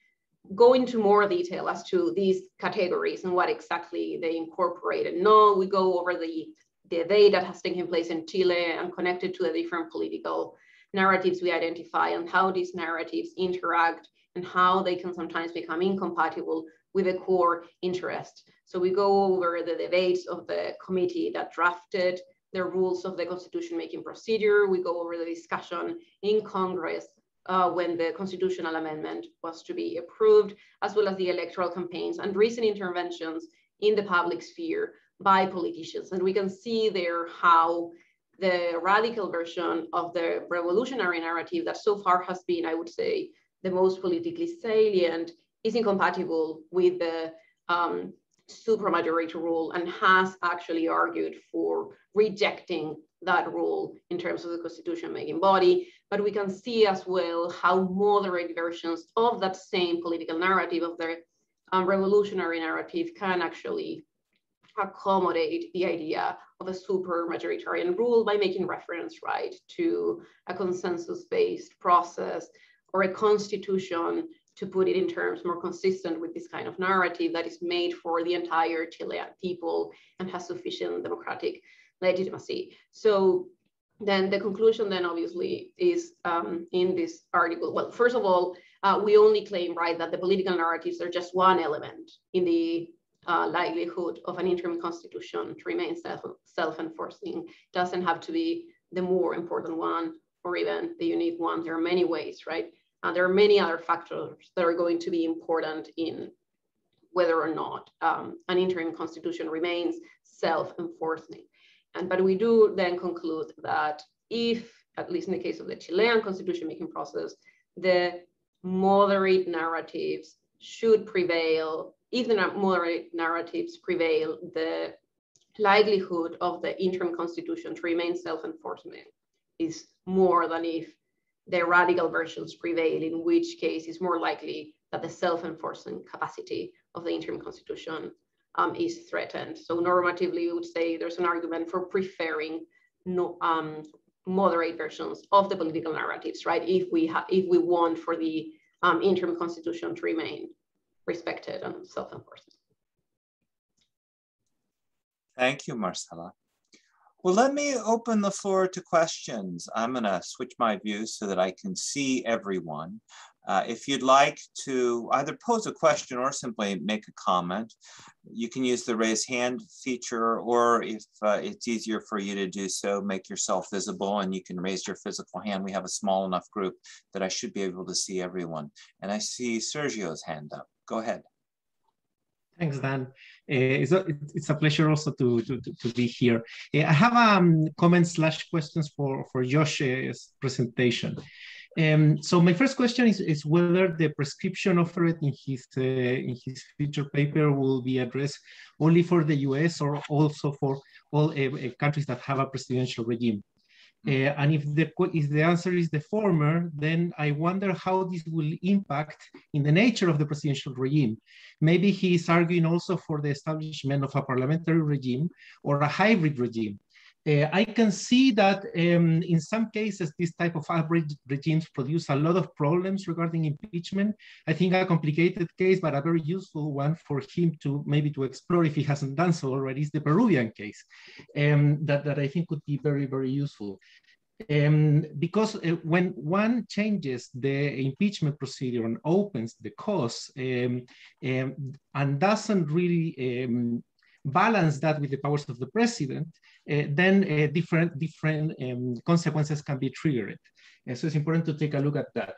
[SPEAKER 4] go into more detail as to these categories and what exactly they incorporated. No, we go over the, the debate that has taken place in Chile and connected to the different political narratives we identify and how these narratives interact and how they can sometimes become incompatible with a core interest. So we go over the debates of the committee that drafted the rules of the constitution making procedure. We go over the discussion in Congress uh, when the constitutional amendment was to be approved, as well as the electoral campaigns and recent interventions in the public sphere by politicians. And we can see there how the radical version of the revolutionary narrative that so far has been, I would say, the most politically salient is incompatible with the um, supermajority rule and has actually argued for rejecting that rule in terms of the constitution making body. But we can see as well how moderate versions of that same political narrative of the um, revolutionary narrative can actually accommodate the idea of a super majoritarian rule by making reference right to a consensus based process or a constitution to put it in terms more consistent with this kind of narrative that is made for the entire Chilean people and has sufficient democratic legitimacy. So then the conclusion then obviously is um, in this article. Well, first of all, uh, we only claim, right, that the political narratives are just one element in the uh, likelihood of an interim constitution to remain self, self-enforcing doesn't have to be the more important one or even the unique one. There are many ways, right? Uh, there are many other factors that are going to be important in whether or not um, an interim constitution remains self-enforcing. And but we do then conclude that if, at least in the case of the Chilean constitution making process, the moderate narratives should prevail. If the moderate narratives prevail, the likelihood of the interim constitution to remain self-enforcing is more than if the radical versions prevail, in which case it's more likely that the self-enforcing capacity of the interim constitution um, is threatened. So normatively, we would say there's an argument for preferring no, um, moderate versions of the political narratives, right? If we if we want for the um, interim constitution to remain respected and self-enforcing.
[SPEAKER 1] Thank you, Marcela. Well, let me open the floor to questions. I'm going to switch my view so that I can see everyone. Uh, if you'd like to either pose a question or simply make a comment, you can use the raise hand feature, or if uh, it's easier for you to do so, make yourself visible and you can raise your physical hand. We have a small enough group that I should be able to see everyone. And I see Sergio's hand up. Go ahead.
[SPEAKER 5] Thanks, Dan. Uh, it's, a, it's a pleasure also to, to, to be here. Uh, I have um, comments slash questions for, for Josh's presentation. Um, so my first question is, is whether the prescription offered in his uh, in his feature paper will be addressed only for the U.S. or also for all countries that have a presidential regime. Uh, and if the if the answer is the former, then I wonder how this will impact in the nature of the presidential regime. Maybe he is arguing also for the establishment of a parliamentary regime or a hybrid regime uh, I can see that um, in some cases, this type of average regimes produce a lot of problems regarding impeachment. I think a complicated case, but a very useful one for him to maybe to explore if he hasn't done so already is the Peruvian case um, that, that I think could be very, very useful. Um, because uh, when one changes the impeachment procedure and opens the cause um, um, and doesn't really um, balance that with the powers of the president, then uh, different, different um, consequences can be triggered. Uh, so it's important to take a look at that.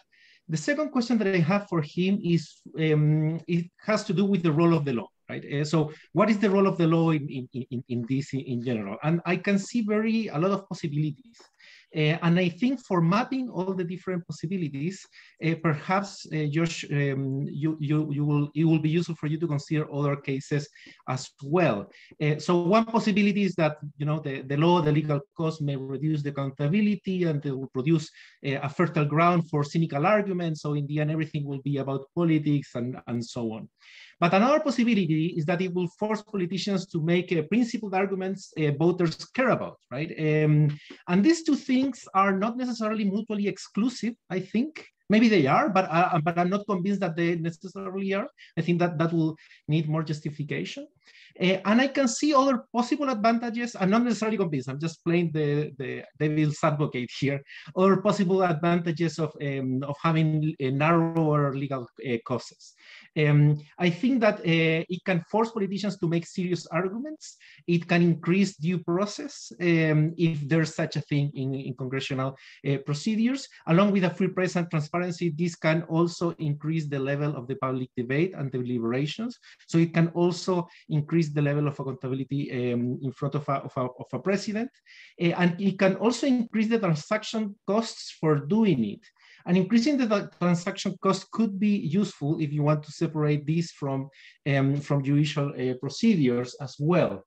[SPEAKER 5] The second question that I have for him is, um, it has to do with the role of the law, right? Uh, so what is the role of the law in, in, in, in this in, in general? And I can see very, a lot of possibilities. Uh, and I think for mapping all the different possibilities, uh, perhaps uh, Josh, um, you, you, you will, it will be useful for you to consider other cases as well. So one possibility is that you know the, the law, the legal cost may reduce the accountability and it will produce a fertile ground for cynical arguments. So in the end, everything will be about politics and, and so on. But another possibility is that it will force politicians to make uh, principled arguments uh, voters care about, right? Um, and these two things are not necessarily mutually exclusive, I think. Maybe they are, but, uh, but I'm not convinced that they necessarily are. I think that that will need more justification. Uh, and I can see other possible advantages. I'm not necessarily convinced. I'm just playing the, the devil's advocate here. Other possible advantages of, um, of having narrower legal uh, causes. Um, I think that uh, it can force politicians to make serious arguments. It can increase due process um, if there's such a thing in, in congressional uh, procedures. Along with a free press and transparency, this can also increase the level of the public debate and deliberations. So it can also increase the level of accountability um, in front of a, of a, of a president. Uh, and it can also increase the transaction costs for doing it. And increasing the transaction cost could be useful if you want to separate these from, um, from judicial uh, procedures as well.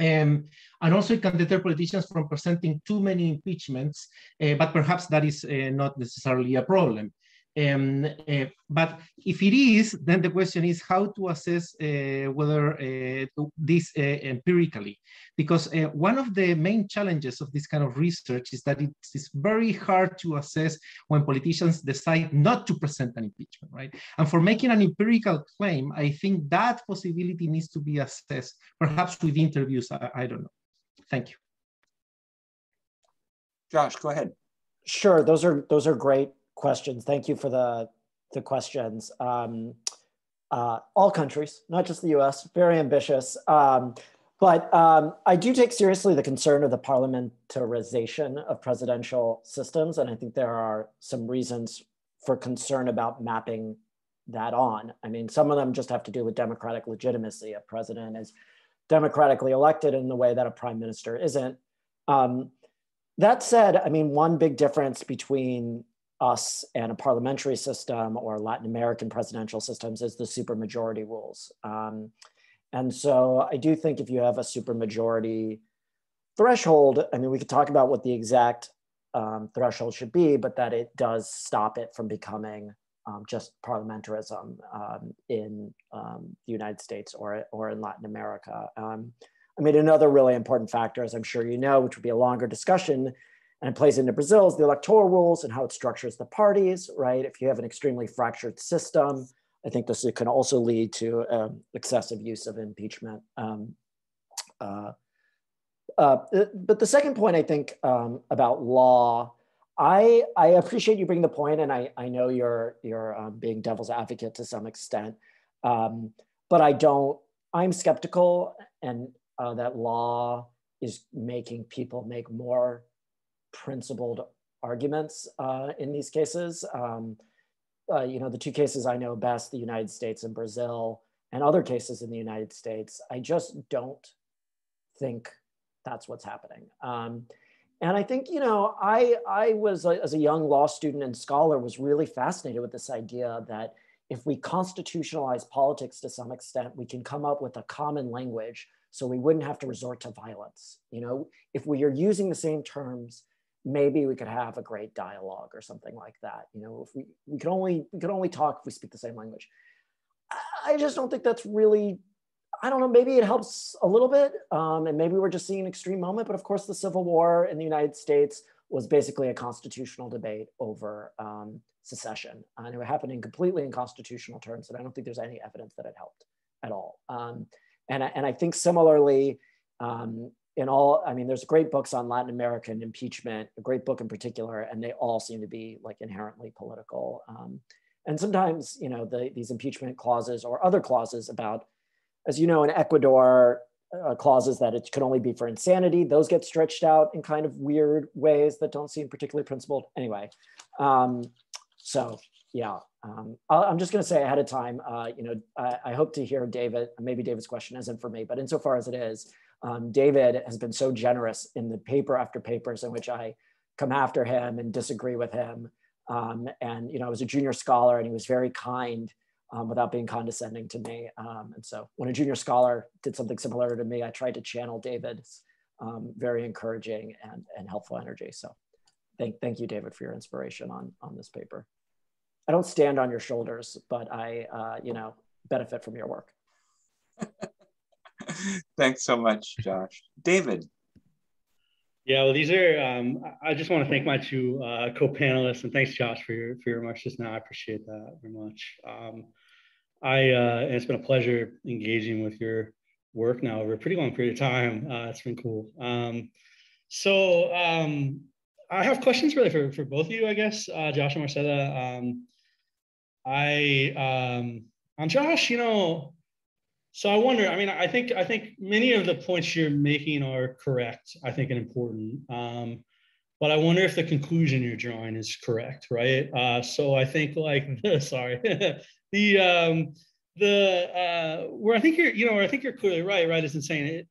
[SPEAKER 5] Um, and also it can deter politicians from presenting too many impeachments, uh, but perhaps that is uh, not necessarily a problem. Um, uh, but if it is, then the question is how to assess uh, whether uh, this uh, empirically. Because uh, one of the main challenges of this kind of research is that it is very hard to assess when politicians decide not to present an impeachment, right? And for making an empirical claim, I think that possibility needs to be assessed, perhaps with interviews, I, I don't know. Thank you.
[SPEAKER 1] Josh, go ahead.
[SPEAKER 2] Sure, those are those are great questions. Thank you for the, the questions. Um, uh, all countries, not just the US, very ambitious. Um, but um, I do take seriously the concern of the parliamentarization of presidential systems. And I think there are some reasons for concern about mapping that on. I mean, some of them just have to do with democratic legitimacy. A president is democratically elected in the way that a prime minister isn't. Um, that said, I mean, one big difference between us and a parliamentary system or Latin American presidential systems is the supermajority rules. Um, and so I do think if you have a supermajority threshold, I mean, we could talk about what the exact um, threshold should be, but that it does stop it from becoming um, just parliamentarism um, in um, the United States or, or in Latin America. Um, I mean, another really important factor, as I'm sure you know, which would be a longer discussion, and it plays into Brazil, is the electoral rules and how it structures the parties, right? If you have an extremely fractured system, I think this can also lead to um, excessive use of impeachment. Um, uh, uh, but the second point, I think, um, about law, I, I appreciate you bringing the point, and I, I know you're, you're um, being devil's advocate to some extent, um, but I don't, I'm skeptical and uh, that law is making people make more principled arguments uh, in these cases. Um, uh, you know, the two cases I know best, the United States and Brazil, and other cases in the United States, I just don't think that's what's happening. Um, and I think, you know, I, I was, a, as a young law student and scholar, was really fascinated with this idea that if we constitutionalize politics to some extent, we can come up with a common language so we wouldn't have to resort to violence. You know, if we are using the same terms, maybe we could have a great dialogue or something like that. You know, if we, we could only, we could only talk if we speak the same language. I just don't think that's really, I don't know, maybe it helps a little bit. Um, and maybe we're just seeing an extreme moment, but of course the Civil War in the United States was basically a constitutional debate over um, secession. And it happened in completely in constitutional terms. And I don't think there's any evidence that it helped at all. Um, and, I, and I think similarly, um, in all, I mean, there's great books on Latin American impeachment, a great book in particular, and they all seem to be like inherently political. Um, and sometimes, you know, the, these impeachment clauses or other clauses about, as you know, in Ecuador, uh, clauses that it could only be for insanity, those get stretched out in kind of weird ways that don't seem particularly principled. Anyway, um, so yeah, um, i am just going to say ahead of time, uh, you know, I, I, hope to hear David, maybe David's question isn't for me, but insofar as it is, um, David has been so generous in the paper after papers in which I come after him and disagree with him. Um, and, you know, I was a junior scholar and he was very kind um, without being condescending to me. Um, and so when a junior scholar did something similar to me, I tried to channel David's um, very encouraging and, and helpful energy. So thank, thank you, David, for your inspiration on, on this paper. I don't stand on your shoulders, but I, uh, you know, benefit from your work.
[SPEAKER 1] Thanks so much, Josh. David.
[SPEAKER 3] Yeah, well, these are. Um, I just want to thank my two uh, co-panelists, and thanks, Josh, for your for your remarks just now. I appreciate that very much. Um, I uh, it's been a pleasure engaging with your work now over a pretty long period of time. Uh, it's been cool. Um, so um, I have questions really for for both of you, I guess, uh, Josh and Marcela. Um, I um, on Josh, you know, so I wonder. I mean, I think I think many of the points you're making are correct. I think and important. Um, but I wonder if the conclusion you're drawing is correct, right? Uh, so I think like sorry, the um, the uh, where I think you're you know where I think you're clearly right. Right is insane. it.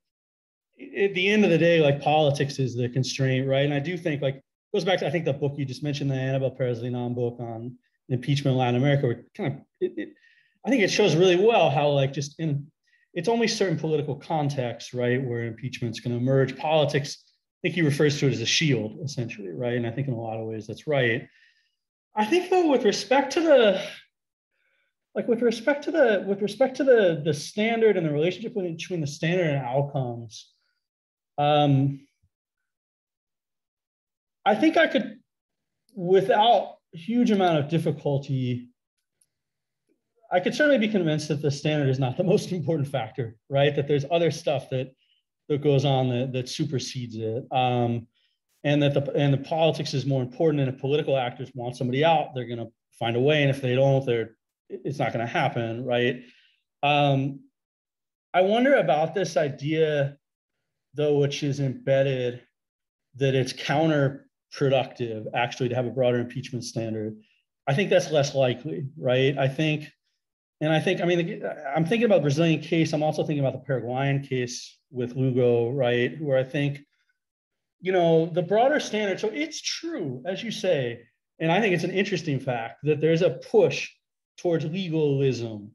[SPEAKER 3] At the end of the day, like politics is the constraint, right? And I do think like goes back to I think the book you just mentioned, the Aníbal Pérez-Liñán book on impeachment in Latin America, where kind of it, it I think it shows really well how like just in it's only certain political contexts, right, where impeachment's going to emerge. Politics, I think he refers to it as a shield, essentially, right? And I think in a lot of ways that's right. I think though, with respect to the like with respect to the with respect to the the standard and the relationship between the standard and outcomes, um, I think I could, without huge amount of difficulty, I could certainly be convinced that the standard is not the most important factor, right? That there's other stuff that that goes on that, that supersedes it. Um, and that the and the politics is more important and if political actors want somebody out, they're gonna find a way. And if they don't, they're it's not going to happen, right? Um, I wonder about this idea, though, which is embedded that it's counterproductive actually to have a broader impeachment standard. I think that's less likely, right? I think, and I think, I mean, I'm thinking about the Brazilian case. I'm also thinking about the Paraguayan case with Lugo, right? Where I think, you know, the broader standard. So it's true, as you say, and I think it's an interesting fact that there's a push towards legalism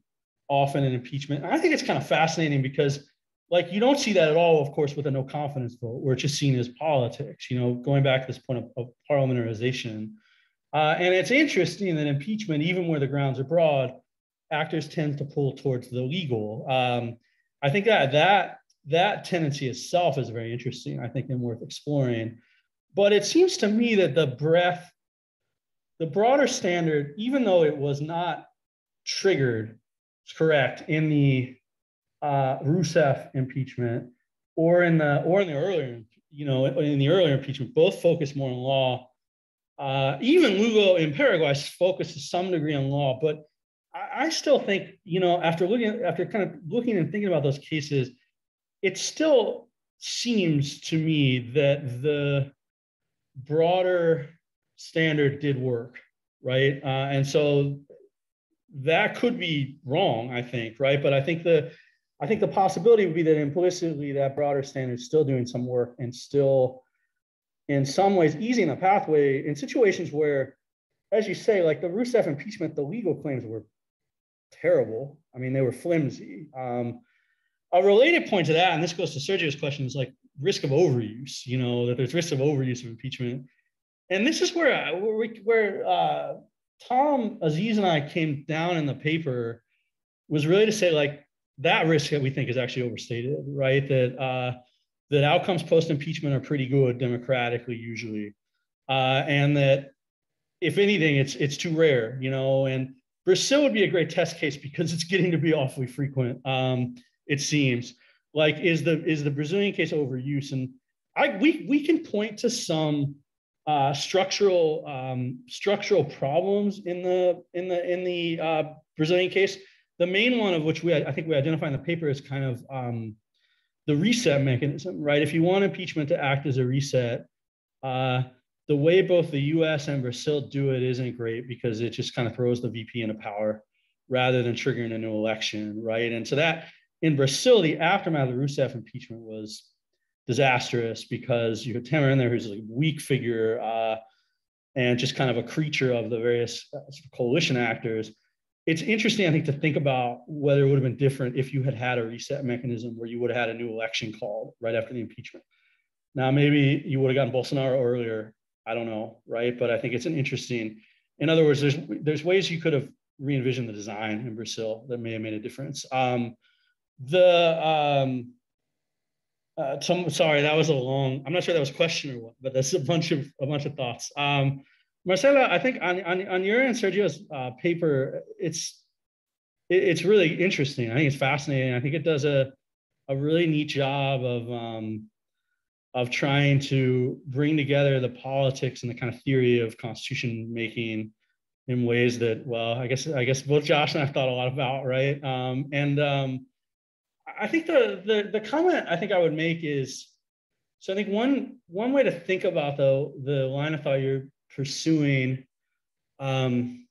[SPEAKER 3] often in impeachment. And I think it's kind of fascinating because like you don't see that at all, of course, with a no confidence vote, where it's just seen as politics, you know, going back to this point of, of parliamentarization. Uh, and it's interesting that impeachment, even where the grounds are broad, actors tend to pull towards the legal. Um, I think that that that tendency itself is very interesting, I think, and worth exploring. But it seems to me that the breadth, the broader standard, even though it was not triggered, correct, in the uh, Rousseff impeachment or in the or in the earlier, you know, in the earlier impeachment, both focus more on law. Uh, even Lugo in Paraguay focused to some degree on law, but I, I still think, you know, after looking after kind of looking and thinking about those cases, it still seems to me that the broader standard did work, right? Uh, and so that could be wrong, I think, right? But I think the I think the possibility would be that implicitly that broader standard is still doing some work and still, in some ways, easing the pathway in situations where, as you say, like the Rousseff impeachment, the legal claims were terrible. I mean, they were flimsy. Um, a related point to that, and this goes to Sergio's question, is like risk of overuse. You know that there's risk of overuse of impeachment, and this is where where, we, where uh, Tom Aziz and I came down in the paper was really to say like that risk that we think is actually overstated, right? That uh, that outcomes post impeachment are pretty good democratically usually, uh, and that if anything, it's it's too rare, you know. And Brazil would be a great test case because it's getting to be awfully frequent. Um, it seems like is the is the Brazilian case overuse, and I we we can point to some uh, structural um, structural problems in the in the in the uh, Brazilian case the main one of which we, I think we identify in the paper is kind of um, the reset mechanism, right? If you want impeachment to act as a reset, uh, the way both the US and Brazil do it isn't great because it just kind of throws the VP into power rather than triggering a new election, right? And so that in Brazil, the aftermath of the Rousseff impeachment was disastrous because you had Temer in there who's a weak figure uh, and just kind of a creature of the various uh, coalition actors it's interesting, I think, to think about whether it would have been different if you had had a reset mechanism where you would have had a new election called right after the impeachment. Now, maybe you would have gotten Bolsonaro earlier. I don't know, right? But I think it's an interesting. In other words, there's there's ways you could have re-envisioned the design in Brazil that may have made a difference. Um, the um, uh, some, sorry, that was a long. I'm not sure that was a question or what, but that's a bunch of a bunch of thoughts. Um, Marcela, I think on, on, on your and Sergio's uh, paper, it's it, it's really interesting. I think it's fascinating. I think it does a, a really neat job of um, of trying to bring together the politics and the kind of theory of constitution making in ways that, well, I guess I guess both Josh and I've thought a lot about, right? Um, and um, I think the, the the comment I think I would make is, so I think one one way to think about the the line of thought you're pursuing um,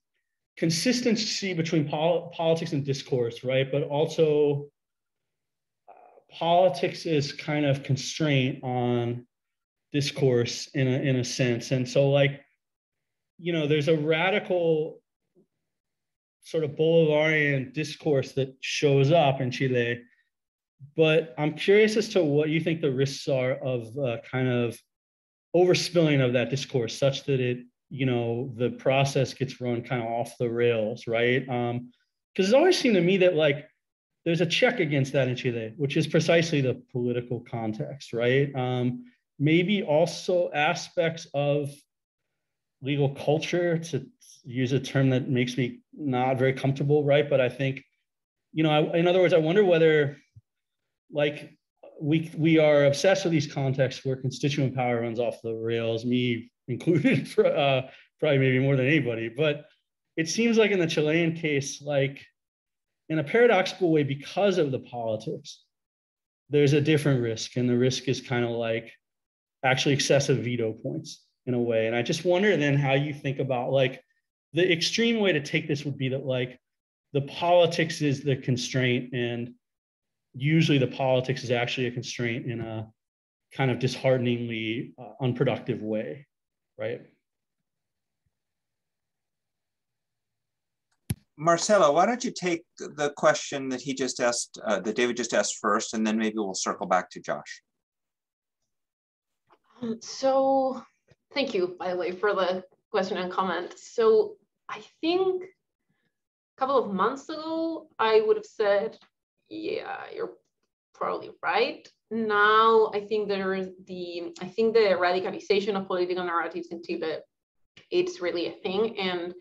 [SPEAKER 3] consistency between pol- politics and discourse, right? But also politics is kind of constraint on discourse in a, in a sense. And so like, you know, there's a radical sort of Bolivarian discourse that shows up in Chile. But I'm curious as to what you think the risks are of uh, kind of overspilling of that discourse such that it you know the process gets run kind of off the rails right um because it's always seemed to me that like there's a check against that in chile which is precisely the political context right um maybe also aspects of legal culture to use a term that makes me not very comfortable right but i think you know I, in other words i wonder whether like we we are obsessed with these contexts where constituent power runs off the rails, me included, for, uh, probably maybe more than anybody. But it seems like in the Chilean case, like in a paradoxical way, because of the politics, there's a different risk. And the risk is kind of like actually excessive veto points in a way. And I just wonder then how you think about like the extreme way to take this would be that like the politics is the constraint and usually the politics is actually a constraint in a kind of dishearteningly uh, unproductive way, right?
[SPEAKER 1] Marcela, why don't you take the question that he just asked, uh, that David just asked first, and then maybe we'll circle back to Josh.
[SPEAKER 4] Um, so thank you, by the way, for the question and comment. So I think a couple of months ago, I would have said, yeah, you're probably right. Now I think there is the, I think the radicalization of political narratives in Tibet, it's really a thing. And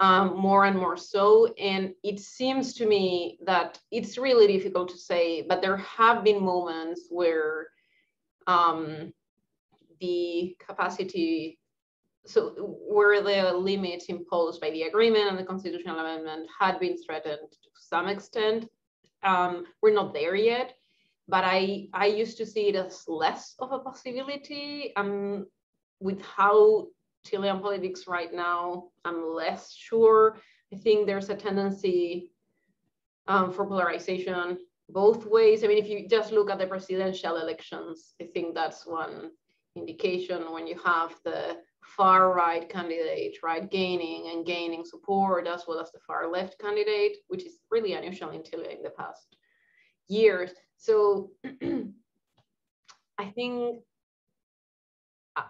[SPEAKER 4] um, more and more so. And it seems to me that it's really difficult to say, but there have been moments where um, the capacity, so where the limits imposed by the agreement and the constitutional amendment had been threatened to some extent. Um, we're not there yet, but I, I used to see it as less of a possibility um, with how Chilean politics right now, I'm less sure. I think there's a tendency um, for polarization both ways. I mean, if you just look at the presidential elections, I think that's one indication when you have the far right candidate, right, gaining and gaining support as well as the far left candidate, which is really unusual in Chile in the past years. So I think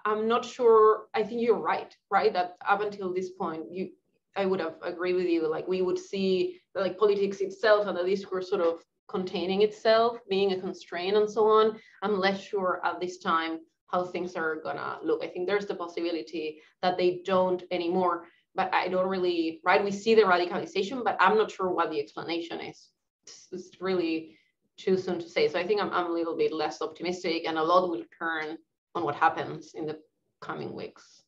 [SPEAKER 4] I'm not sure. I think you're right, right? That up until this point, you, I would have agreed with you. Like we would see like politics itself and the discourse sort of containing itself, being a constraint and so on. I'm less sure at this time how things are gonna look. I think there's the possibility that they don't anymore, but I don't really, right? We see the radicalization, but I'm not sure what the explanation is. It's, it's really too soon to say. So I think I'm, I'm a little bit less optimistic and a lot will turn on what happens in the coming weeks.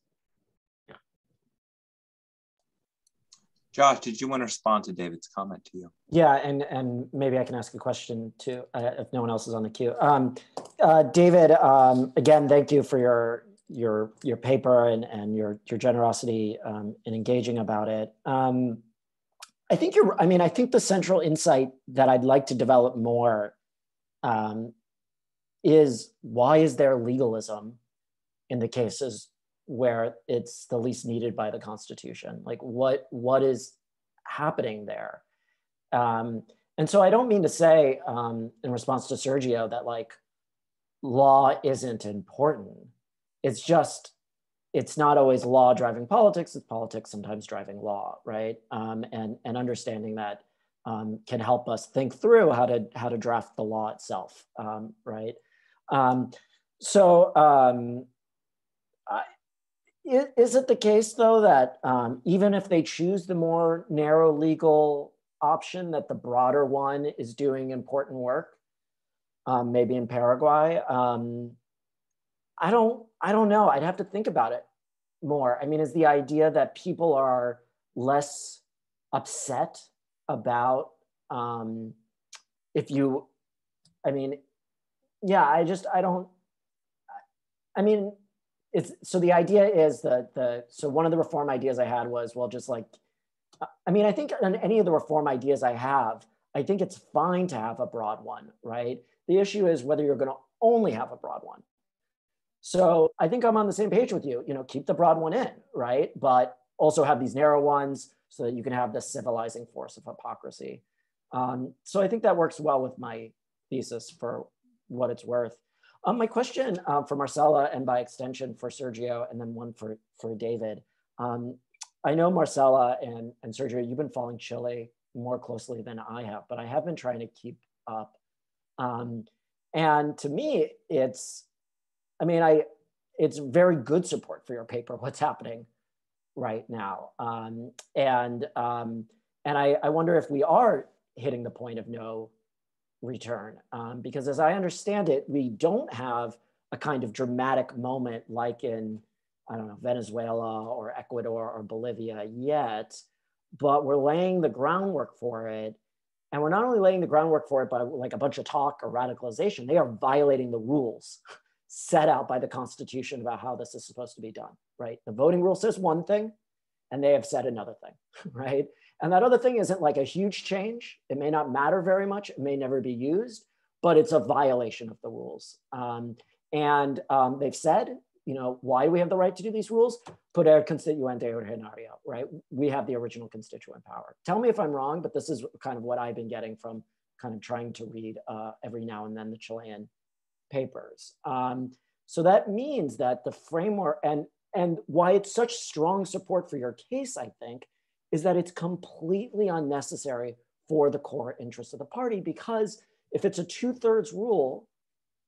[SPEAKER 4] Yeah.
[SPEAKER 1] Josh, did you want to respond to David's comment to you?
[SPEAKER 2] Yeah, and and maybe I can ask a question too uh, if no one else is on the queue. Um, uh, David, um, again, thank you for your your your paper and and your your generosity um, in engaging about it. Um, I think you're. I mean, I think the central insight that I'd like to develop more um, is why is there legalism in the cases where it's the least needed by the constitution? Like what what is happening there? Um, and so i don't mean to say um, in response to sergio that like law isn't important. It's just it's not always law driving politics it's politics sometimes driving law right? Um, and and understanding that um, can help us think through how to how to draft the law itself um, right um, so um, I, is it the case though that um, even if they choose the more narrow legal option that the broader one is doing important work um, maybe in paraguay um, i don't i don't know. I'd have to think about it more. I mean is the idea that people are less upset about um, if you i mean yeah, I just I don't. I mean, it's so the idea is that the so one of the reform ideas I had was well, just like, I mean, I think on any of the reform ideas I have, I think it's fine to have a broad one, right? The issue is whether you're going to only have a broad one. So I think I'm on the same page with you. You know, keep the broad one in, right? But also have these narrow ones so that you can have the civilizing force of hypocrisy. Um, so I think that works well with my thesis for what it's worth. Um, my question uh, for Marcella and by extension for Sergio and then one for, for David. Um, I know Marcella and, and Sergio, you've been following Chile more closely than I have, but I have been trying to keep up. Um, and to me, it's, I mean, I, it's very good support for your paper, what's happening right now. Um, and, um, and I, I wonder if we are hitting the point of no return. Um, because as I understand it, we don't have a kind of dramatic moment like in, I don't know, Venezuela or Ecuador or Bolivia yet, but we're laying the groundwork for it. And we're not only laying the groundwork for it by like a bunch of talk or radicalization, they are violating the rules set out by the Constitution about how this is supposed to be done, right? The voting rule says one thing, and they have said another thing, right? And that other thing isn't like a huge change. It may not matter very much. It may never be used, but it's a violation of the rules. Um, and um, they've said, you know, why do we have the right to do these rules? Poder constituente originario, right? We have the original constituent power. Tell me if I'm wrong, but this is kind of what I've been getting from kind of trying to read uh, every now and then the Chilean papers. Um, so that means that the framework and and why it's such strong support for your case, I think, is that it's completely unnecessary for the core interests of the party because if it's a two thirds rule,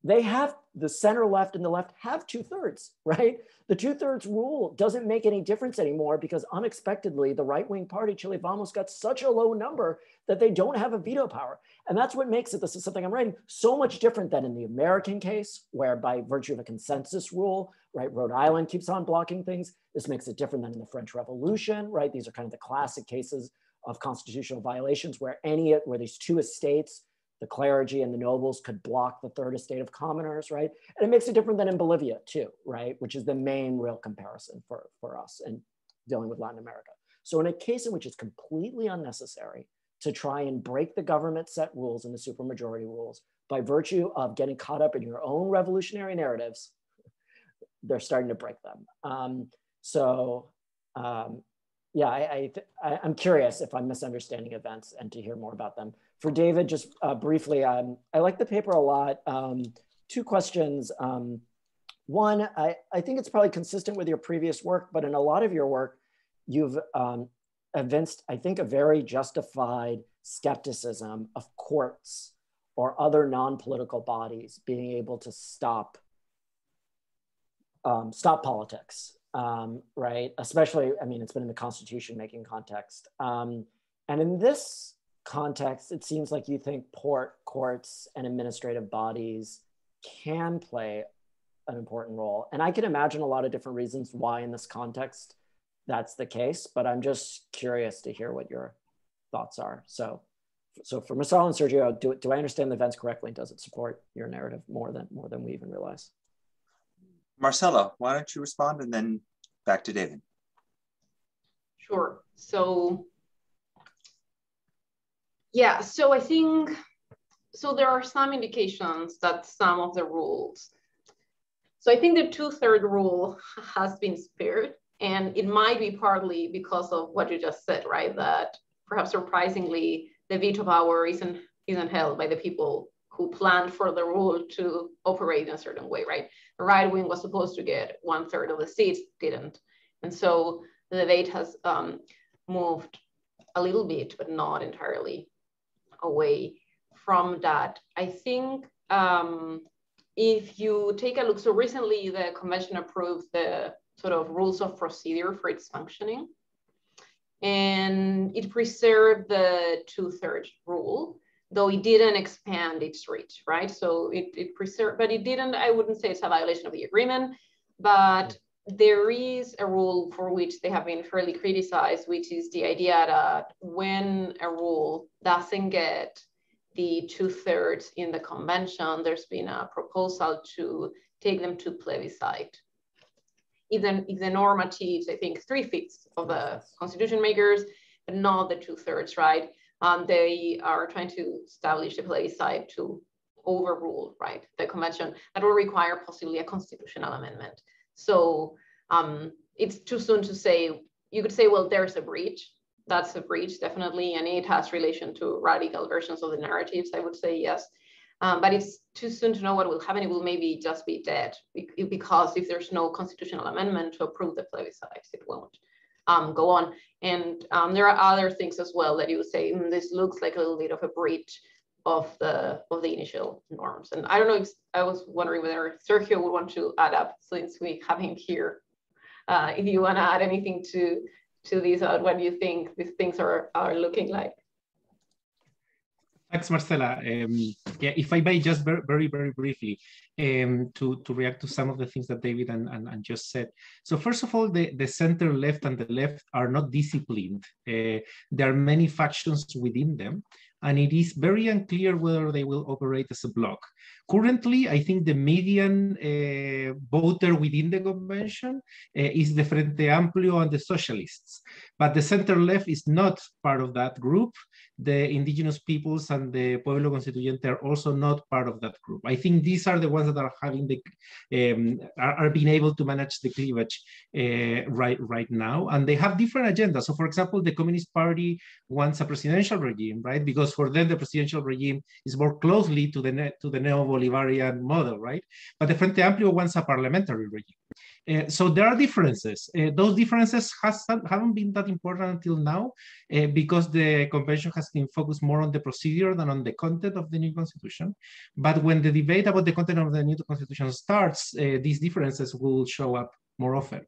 [SPEAKER 2] they have the center left and the left have two thirds, right? The two thirds rule doesn't make any difference anymore because unexpectedly, the right wing party, Chile Vamos, got such a low number that they don't have a veto power. And that's what makes it, this is something I'm writing, so much different than in the American case, where by virtue of a consensus rule, right, Rhode Island keeps on blocking things. This makes it different than in the French Revolution, right? These are kind of the classic cases of constitutional violations where any, where these two estates the clergy and the nobles could block the third estate of commoners, right? And it makes it different than in Bolivia too, right? Which is the main real comparison for, for us and dealing with Latin America. So in a case in which it's completely unnecessary to try and break the government set rules and the supermajority rules by virtue of getting caught up in your own revolutionary narratives, they're starting to break them. Um, so um, yeah, I, I, am curious if I'm misunderstanding events and to hear more about them. For David, just uh, briefly, um, I like the paper a lot. Um, two questions. Um, one, I, I think it's probably consistent with your previous work, but in a lot of your work, you've um, evinced, I think, a very justified skepticism of courts or other non-political bodies being able to stop um, stop politics um, right? Especially, I mean, it's been in the constitution making context. Um, and in this context, it seems like you think port courts and administrative bodies can play an important role. And I can imagine a lot of different reasons why in this context that's the case, but I'm just curious to hear what your thoughts are. So, so for Marcelo and Sergio, do, do I understand the events correctly? Does it support your narrative more than more than we even realize?
[SPEAKER 1] Marcella, why don't you respond and then back to David.
[SPEAKER 4] Sure. So, yeah, so I think, so there are some indications that some of the rules, so I think the two-third rule has been spared and it might be partly because of what you just said, right? That perhaps surprisingly, the veto power isn't, isn't held by the people who planned for the rule to operate in a certain way, right? The right wing was supposed to get one third of the seats, didn't. And so the debate has um, moved a little bit, but not entirely away from that. I think um, if you take a look, so recently the convention approved the sort of rules of procedure for its functioning. And it preserved the two-thirds rule, though it didn't expand its reach, right? So it, it preserved, but it didn't, I wouldn't say it's a violation of the agreement, but there is a rule for which they have been fairly criticized, which is the idea that when a rule doesn't get the two thirds in the convention, there's been a proposal to take them to plebiscite. Even if the norm achieves, I think three fifths of the constitution makers, but not the two thirds, right? Um, they are trying to establish a plebiscite to overrule, right, the convention that will require possibly a constitutional amendment. So um, it's too soon to say, you could say, well, there's a breach. That's a breach, definitely. And it has relation to radical versions of the narratives, I would say, yes. Um, but it's too soon to know what will happen. It will maybe just be dead because if there's no constitutional amendment to approve the plebiscite, it won't um, go on. And um, there are other things as well that you would say, mm, this looks like a little bit of a breach of the of the initial norms. And I don't know if I was wondering whether Sergio would want to add up since we have him here. Uh, if you want to add anything to to this, what do you think these things are are looking like?
[SPEAKER 5] Thanks, Marcela. Um, yeah, if I may just very, very, very briefly um, to, to react to some of the things that David and, and, and Josh said. So first of all, the, the center left and the left are not disciplined. Uh, there are many factions within them and it is very unclear whether they will operate as a bloc. Currently, I think the median uh, voter within the convention uh, is the Frente Amplio and the Socialists, but the center left is not part of that group the indigenous peoples and the Pueblo Constituyente are also not part of that group. I think these are the ones that are having the, um, are, are, being able to manage the cleavage uh, right, right now. And they have different agendas. So for example, the Communist Party wants a presidential regime, right? Because for them, the presidential regime is more closely to the, to the neo-Bolivarian model, right? But the Frente Amplio wants a parliamentary regime. Uh, so there are differences. Uh, those differences has, haven't been that important until now uh, because the convention has been focused more on the procedure than on the content of the new constitution. But when the debate about the content of the new constitution starts, uh, these differences will show up more often.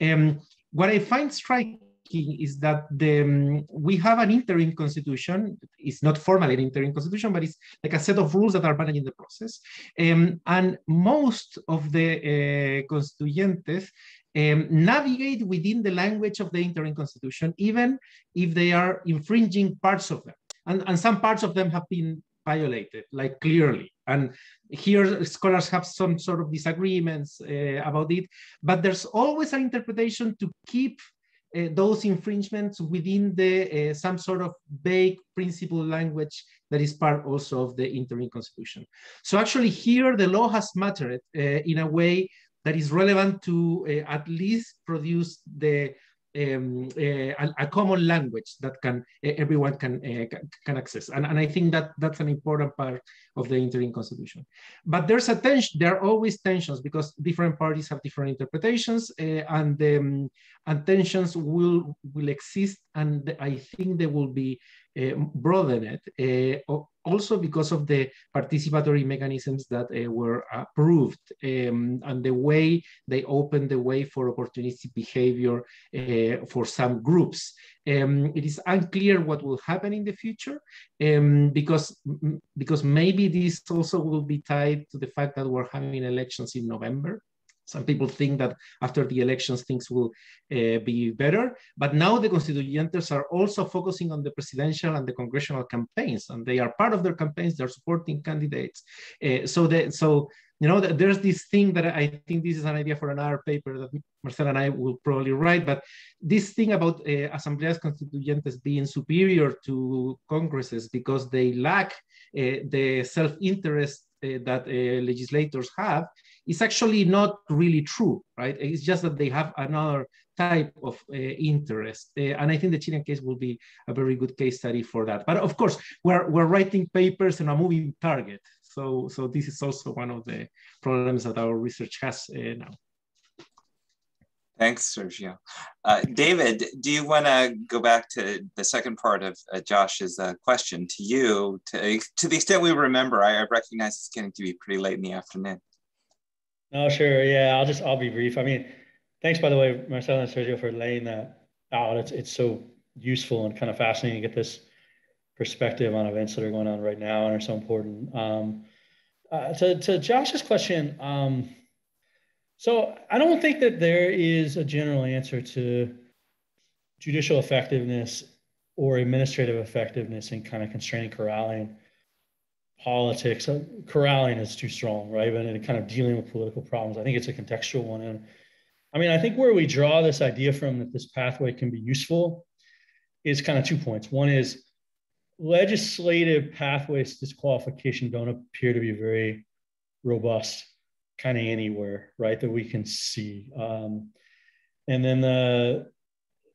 [SPEAKER 5] Um, what I find striking is that the, um, we have an interim constitution. It's not formally an interim constitution, but it's like a set of rules that are managing the process. Um, and most of the uh, constituyentes um, navigate within the language of the interim constitution, even if they are infringing parts of them. And, and some parts of them have been violated, like clearly. And here scholars have some sort of disagreements uh, about it, but there's always an interpretation to keep uh, those infringements within the uh, some sort of vague principle language that is part also of the interim constitution. So actually here the law has mattered uh, in a way that is relevant to uh, at least produce the um, uh, a, a, common language that can uh, everyone can uh, can access, and, and I think that that's an important part of the interim constitution. But there's a tension. There are always tensions because different parties have different interpretations, and um, and tensions will will exist, and I think they will be broadened. Also because of the participatory mechanisms that uh, were approved um, and the way they opened the way for opportunistic behavior uh, for some groups. Um, it is unclear what will happen in the future um, because, because maybe this also will be tied to the fact that we're having elections in November. Some people think that after the elections, things will uh, be better. But now the constituyentes are also focusing on the presidential and the congressional campaigns, and they are part of their campaigns. They're supporting candidates. Uh, so, the, so you know, there's this thing that I think this is an idea for another paper that Marcela and I will probably write. But this thing about uh, asambleas constituyentes being superior to congresses because they lack uh, the self-interest uh, that legislators have is actually not really true, right? It's just that they have another type of uh, interest. Uh, and I think the Chilean case will be a very good case study for that. But of course, we're, we're writing papers on a moving target. So, so this is also one of the problems that our research has uh, now.
[SPEAKER 1] Thanks, Sergio. Uh, David, do you want to go back to the second part of uh, Josh's uh, question to you? To, to the extent we remember, I, I recognize it's getting to be pretty late in the afternoon.
[SPEAKER 3] No, sure. Yeah, I'll just I'll be brief. I mean, thanks by the way, Marcelo and Sergio for laying that out. It's it's so useful and kind of fascinating to get this perspective on events that are going on right now and are so important. Um, uh, to to Josh's question, um, so I don't think that there is a general answer to judicial effectiveness or administrative effectiveness in kind of constraining corralling politics. Uh, corralling is too strong, right? But in kind of dealing with political problems, I think it's a contextual one. And I mean, I think where we draw this idea from that this pathway can be useful is kind of two points. One is legislative pathways disqualification don't appear to be very robust kind of anywhere, right? That we can see. Um, and then the,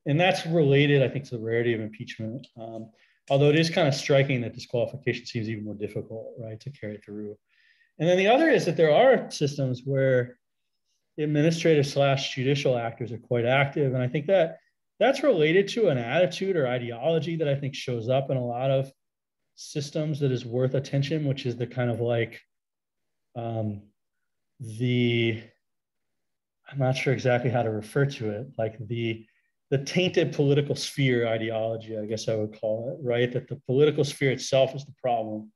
[SPEAKER 3] and that's related, I think, to the rarity of impeachment. Um, although it is kind of striking that disqualification seems even more difficult, right, to carry through. And then the other is that there are systems where administrative slash judicial actors are quite active. And I think that that's related to an attitude or ideology that I think shows up in a lot of systems that is worth attention, which is the kind of like um, the, I'm not sure exactly how to refer to it, like the the tainted political sphere ideology, I guess I would call it, right? That the political sphere itself is the problem,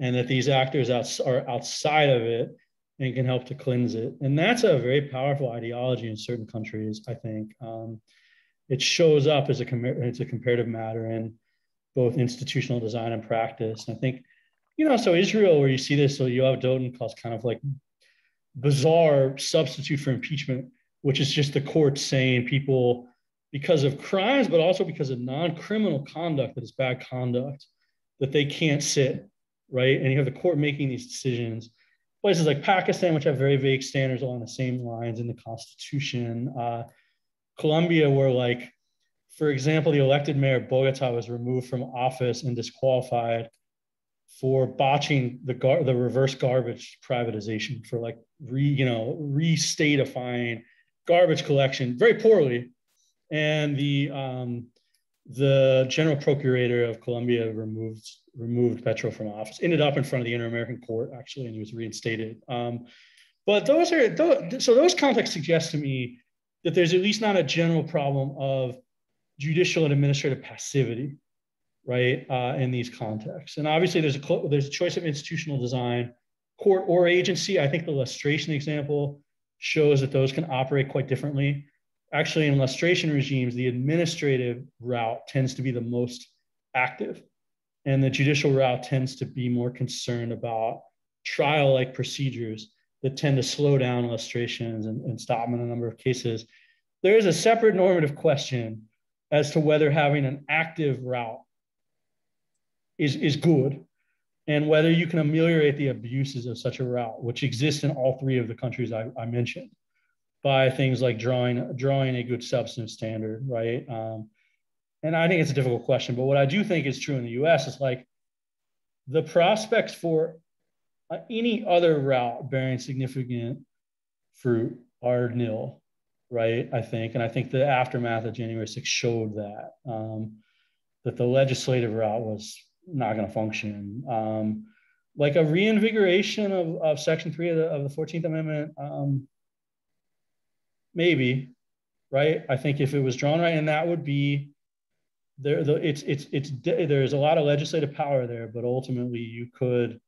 [SPEAKER 3] and that these actors are outside of it and can help to cleanse it. And that's a very powerful ideology in certain countries, I think. Um, it shows up as a, it's a comparative matter in both institutional design and practice. And I think, you know, so Israel, where you see this, so Yoav Dotan calls kind of like bizarre substitute for impeachment, which is just the court saying people, because of crimes, but also because of non-criminal conduct that is bad conduct, that they can't sit, right? And you have the court making these decisions places like Pakistan, which have very vague standards along the same lines in the Constitution. Uh, Colombia, where like, for example, the elected mayor of Bogota was removed from office and disqualified for botching the gar- the reverse garbage privatization for like re you know restatifying garbage collection very poorly, and the um, the general procurator of Colombia removed removed Petro from office. Ended up in front of the Inter-American Court actually, and he was reinstated. Um, but those are those, so those contexts suggest to me that there's at least not a general problem of judicial and administrative passivity, right, uh, in these contexts. And obviously, there's a there's a choice of institutional design, court or agency. I think the lustration example shows that those can operate quite differently actually in lustration regimes, the administrative route tends to be the most active. And the judicial route tends to be more concerned about trial like procedures that tend to slow down lustrations and, and stop them in a number of cases. There is a separate normative question as to whether having an active route is, is good and whether you can ameliorate the abuses of such a route, which exist in all three of the countries I, I mentioned by things like drawing drawing a good substance standard, right? Um, and I think it's a difficult question, but what I do think is true in the U.S. is like the prospects for uh, any other route bearing significant fruit are nil, right? I think, and I think the aftermath of January 6 showed that um, that the legislative route was not going to function. Um, like a reinvigoration of, of Section 3 of the, of the 14th Amendment um, maybe, right? I think if it was drawn right, and that would be there. The, it's it's it's there's a lot of legislative power there, but ultimately you could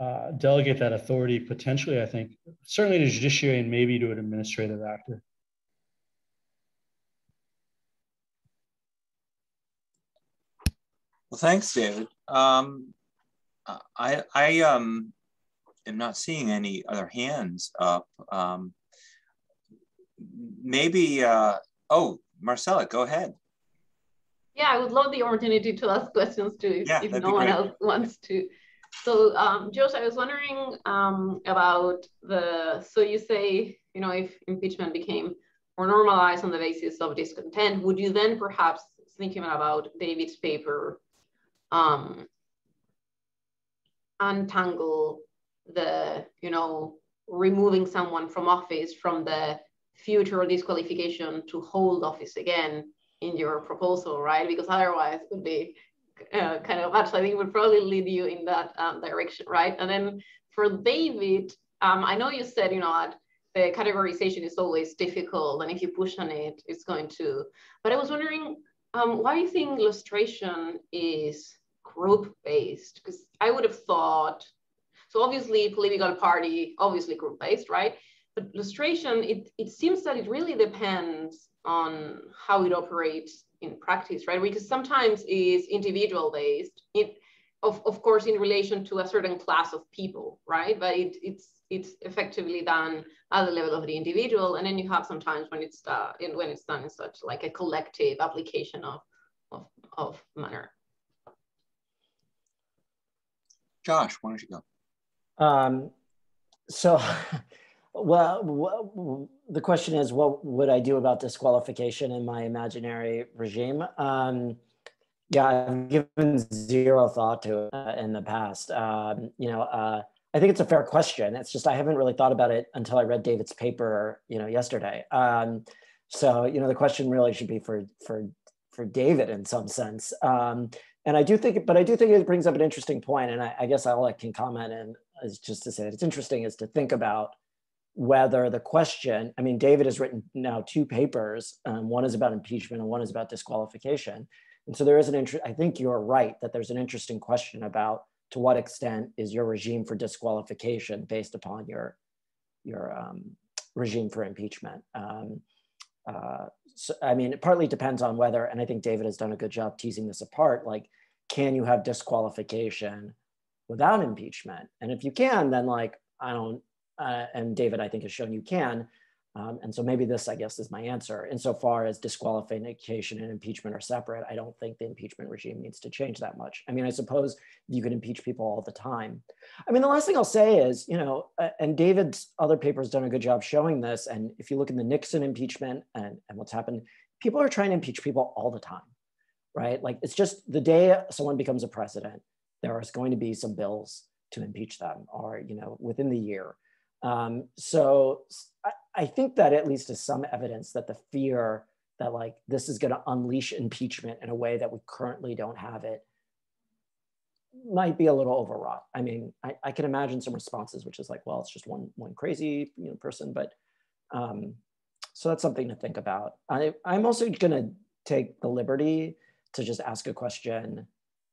[SPEAKER 3] uh, delegate that authority potentially. I think certainly to judiciary and maybe to an administrative actor.
[SPEAKER 1] Well, thanks, David. Um, I I um am not seeing any other hands up. Um, maybe, uh, oh, Marcella, go ahead.
[SPEAKER 4] Yeah, I would love the opportunity to ask questions too, if,
[SPEAKER 1] yeah,
[SPEAKER 4] if no one else wants to. So, um, Josh, I was wondering um, about the, so you say, you know, if impeachment became more normalized on the basis of discontent, would you then perhaps, thinking about David's paper, um, untangle the, you know, removing someone from office from the future disqualification to hold office again in your proposal, right? Because otherwise it would be uh, kind of much, I think would probably lead you in that um, direction, right? And then for David, um, I know you said, you know, the categorization is always difficult and if you push on it, it's going to, but I was wondering, um, why do you think lustration is group-based? Because I would have thought, so obviously political party, obviously group-based, right? But lustration, it, it seems that it really depends on how it operates in practice, right? Because sometimes is individual based, it, of, of course, in relation to a certain class of people, right? But it, it's it's effectively done at the level of the individual, and then you have sometimes when it's uh, in, when it's done in such like a collective application of of, of manner.
[SPEAKER 1] Josh, why don't you
[SPEAKER 2] go? Um, so Well, the question is, what would I do about disqualification in my imaginary regime? Um, yeah, I've given zero thought to it uh, in the past. Um, you know, uh, I think it's a fair question. It's just I haven't really thought about it until I read David's paper, you know, yesterday. Um, so, you know, the question really should be for for for David in some sense. Um, and I do think, but I do think it brings up an interesting point. and I, I guess all I can comment and is just to say that it's interesting is to think about whether the question, I mean, David has written now two papers. Um, one is about impeachment and one is about disqualification. And so there is an interest, I think you're right that there's an interesting question about to what extent is your regime for disqualification based upon your, your um, regime for impeachment. Um, uh, so, I mean, it partly depends on whether, and I think David has done a good job teasing this apart, like, can you have disqualification without impeachment? And if you can, then like, I don't, uh, and David, I think has shown you can. Um, and so maybe this, I guess, is my answer. Insofar as disqualification and impeachment are separate, I don't think the impeachment regime needs to change that much. I mean, I suppose you can impeach people all the time. I mean, the last thing I'll say is, you know, uh, and David's other paper has done a good job showing this. And if you look in the Nixon impeachment and, and what's happened, people are trying to impeach people all the time, right? Like it's just the day someone becomes a president, there is going to be some bills to impeach them or, you know, within the year. Um, so I, I think that at least is some evidence that the fear that like this is going to unleash impeachment in a way that we currently don't have it might be a little overwrought. I mean, I, I can imagine some responses, which is like, well, it's just one one crazy you know, person, but um, so that's something to think about. I, I'm also going to take the liberty to just ask a question,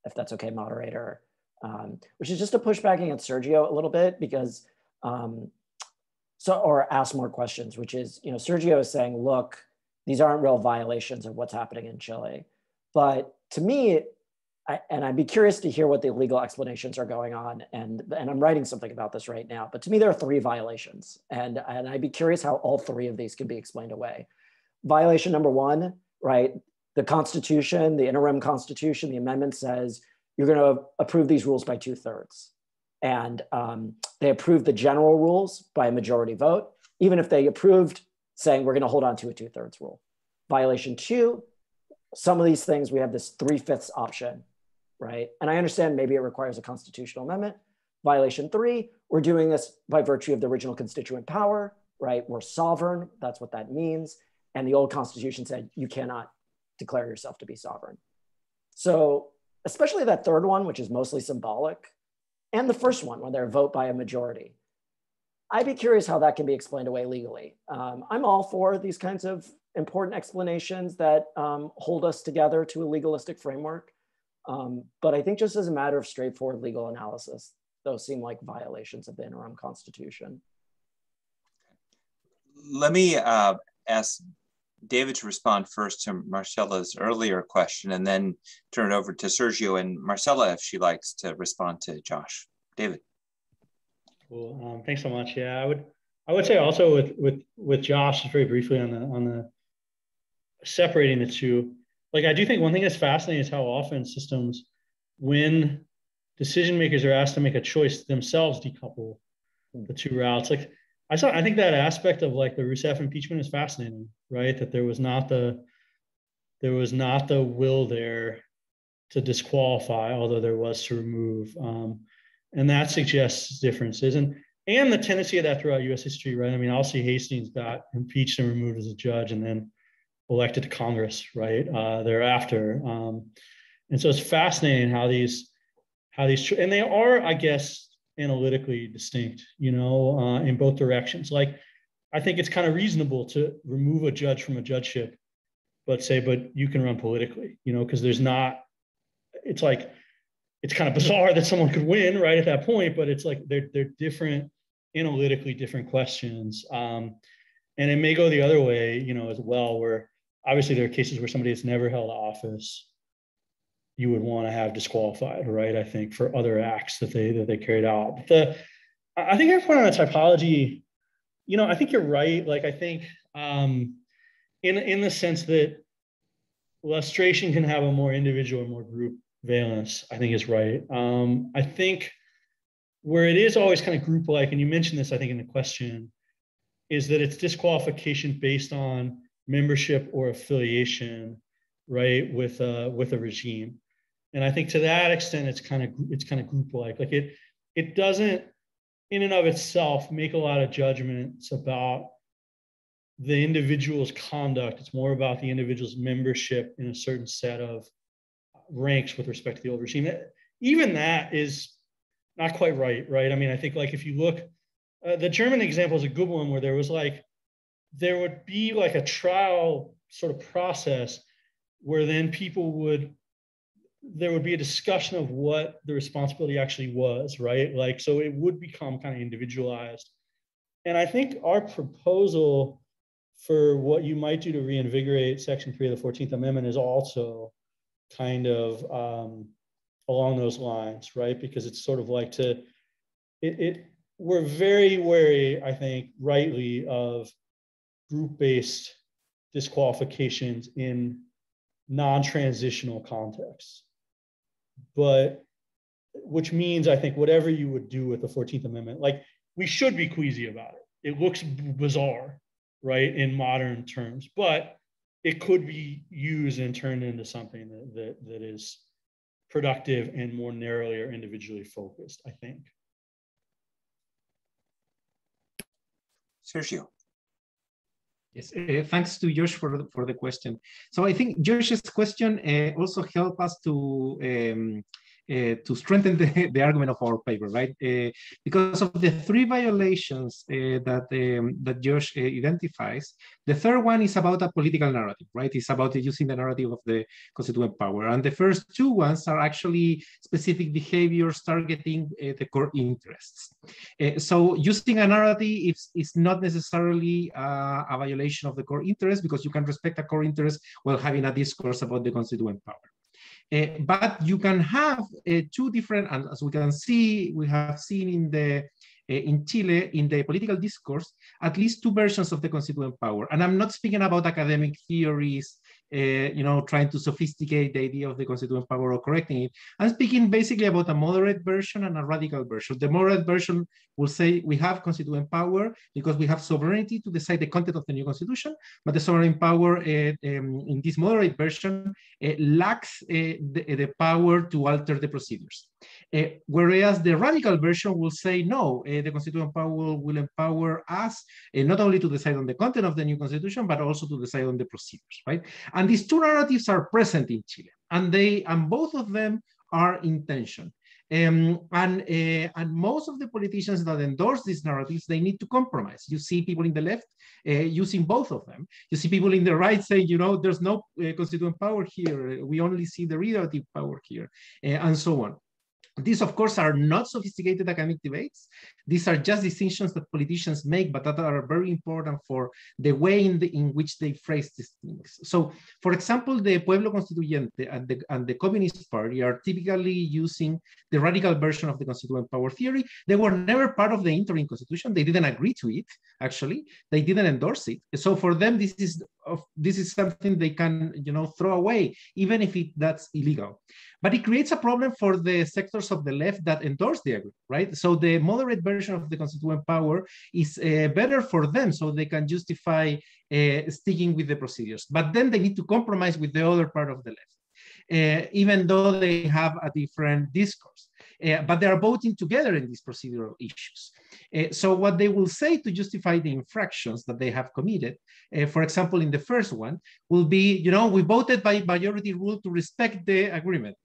[SPEAKER 2] if that's okay, moderator, um, which is just to push back against Sergio a little bit because um, so or ask more questions, which is, you know, Sergio is saying, look, these aren't real violations of what's happening in Chile. But to me, I, and I'd be curious to hear what the legal explanations are going on. And, and I'm writing something about this right now. But to me, there are three violations. And, and I'd be curious how all three of these can be explained away. Violation number one, right? The Constitution, the interim Constitution, the amendment says you're going to approve these rules by two thirds and um, they approved the general rules by a majority vote, even if they approved saying we're going to hold on to a two thirds rule. Violation two, some of these things we have this three fifths option, right? And I understand maybe it requires a constitutional amendment. Violation three, we're doing this by virtue of the original constituent power, right? We're sovereign, that's what that means. And the old constitution said you cannot declare yourself to be sovereign. So, especially that third one, which is mostly symbolic, and the first one, where they're vote by a majority. I'd be curious how that can be explained away legally. Um, I'm all for these kinds of important explanations that um, hold us together to a legalistic framework. Um, but I think just as a matter of straightforward legal analysis, those seem like violations of the interim constitution.
[SPEAKER 1] Let me uh, ask David to respond first to Marcella's earlier question and then turn it over to Sergio and Marcella if she likes to respond to Josh. David.
[SPEAKER 3] Cool. Um, thanks so much. Yeah, I would I would say also with with with Josh just very briefly on the on the separating the two. Like I do think one thing that's fascinating is how often systems, when decision makers are asked to make a choice, themselves decouple the two routes. Like I saw, I think that aspect of like the Rousseff impeachment is fascinating, right? That there was not the there was not the will there to disqualify, although there was to remove, um, and that suggests differences and and the tendency of that throughout U.S. history, right? I mean, Alcee Hastings got impeached and removed as a judge, and then elected to Congress, right? Uh, thereafter, um, and so it's fascinating how these how these and they are, I guess, analytically distinct, you know, uh, in both directions. Like, I think it's kind of reasonable to remove a judge from a judgeship, but say, but you can run politically, you know, because there's not, it's like, it's kind of bizarre that someone could win right at that point, but it's like they're, they're different, analytically different questions. Um, and it may go the other way, you know, as well, where obviously there are cases where somebody has never held office you would want to have disqualified, right? I think for other acts that they that they carried out. But the I think I point on the typology, you know, I think you're right. Like I think um, in in the sense that lustration can have a more individual or more group valence, I think is right. Um, I think where it is always kind of group like, and you mentioned this, I think, in the question, is that it's disqualification based on membership or affiliation, right, with a, with a regime and i think to that extent it's kind of it's kind of group like like it it doesn't in and of itself make a lot of judgments about the individual's conduct. It's more about the individual's membership in a certain set of ranks with respect to the old regime. Even that is not quite right right? I mean i think like if you look uh, the German example is a good one where there was like, there would be like a trial sort of process where then people would, there would be a discussion of what the responsibility actually was, right? Like, so it would become kind of individualized. And I think our proposal for what you might do to reinvigorate Section 3 of the 14th Amendment is also kind of um, along those lines, right? Because it's sort of like to, it, it we're very wary, I think, rightly, of group-based disqualifications in non-transitional contexts. But which means I think whatever you would do with the 14th Amendment, like we should be queasy about it. It looks bizarre, right, in modern terms, but it could be used and turned into something that, that, that is productive and more narrowly or individually focused, I think.
[SPEAKER 1] Sergio.
[SPEAKER 5] Yes, uh, thanks to Josh for the, for the question. So I think Josh's question uh, also helped us to um, uh, to strengthen the, the argument of our paper, right? Uh, because of the three violations uh, that um, that Josh uh, identifies, the third one is about a political narrative, right? It's about using the narrative of the constituent power, and the first two ones are actually specific behaviors targeting uh, the core interests. so using a narrative is, is not necessarily a violation of the core interest because you can respect a core interest while having a discourse about the constituent power. Uh, but you can have uh, two different, and as we can see, we have seen in the uh, in Chile, in the political discourse, at least two versions of the constituent power. And I'm not speaking about academic theories uh, you know, trying to sophisticate the idea of the constituent power or correcting it. I'm speaking basically about a moderate version and a radical version. The moderate version will say we have constituent power because we have sovereignty to decide the content of the new constitution, but the sovereign power uh, um, in this moderate version uh, lacks the, the power to alter the procedures. Uh, whereas the radical version will say, no, uh, the constituent power will empower us uh, not only to decide on the content of the new constitution, but also to decide on the procedures, right? And these two narratives are present in Chile, and they and both of them are in tension. Um, and uh, and most of the politicians that endorse these narratives, they need to compromise. You see people in the left uh, using both of them. You see people in the right saying, you know, there's no uh, constituent power here. We only see the relative power here, and so on. These, of course, are not sophisticated academic debates. These are just decisions that politicians make, but that are very important for the way in, the, in which they phrase these things. So, for example, the Pueblo Constituyente and the, and the Communist Party are typically using the radical version of the constituent power theory. They were never part of the interim constitution. They didn't agree to it, actually. They didn't endorse it. So for them, this is this is something they can, you know, throw away, even if it, that's illegal. But it creates a problem for the sectors of the left that endorse the agreement, right? So the moderate version of the constituent power is uh, better for them, so they can justify uh, sticking with the procedures. But then they need to compromise with the other part of the left, uh, even though they have a different discourse. Uh, but they are voting together in these procedural issues. Uh, so what they will say to justify the infractions that they have committed, uh, for example, in the first one, will be, you know, we voted by majority rule to respect the agreement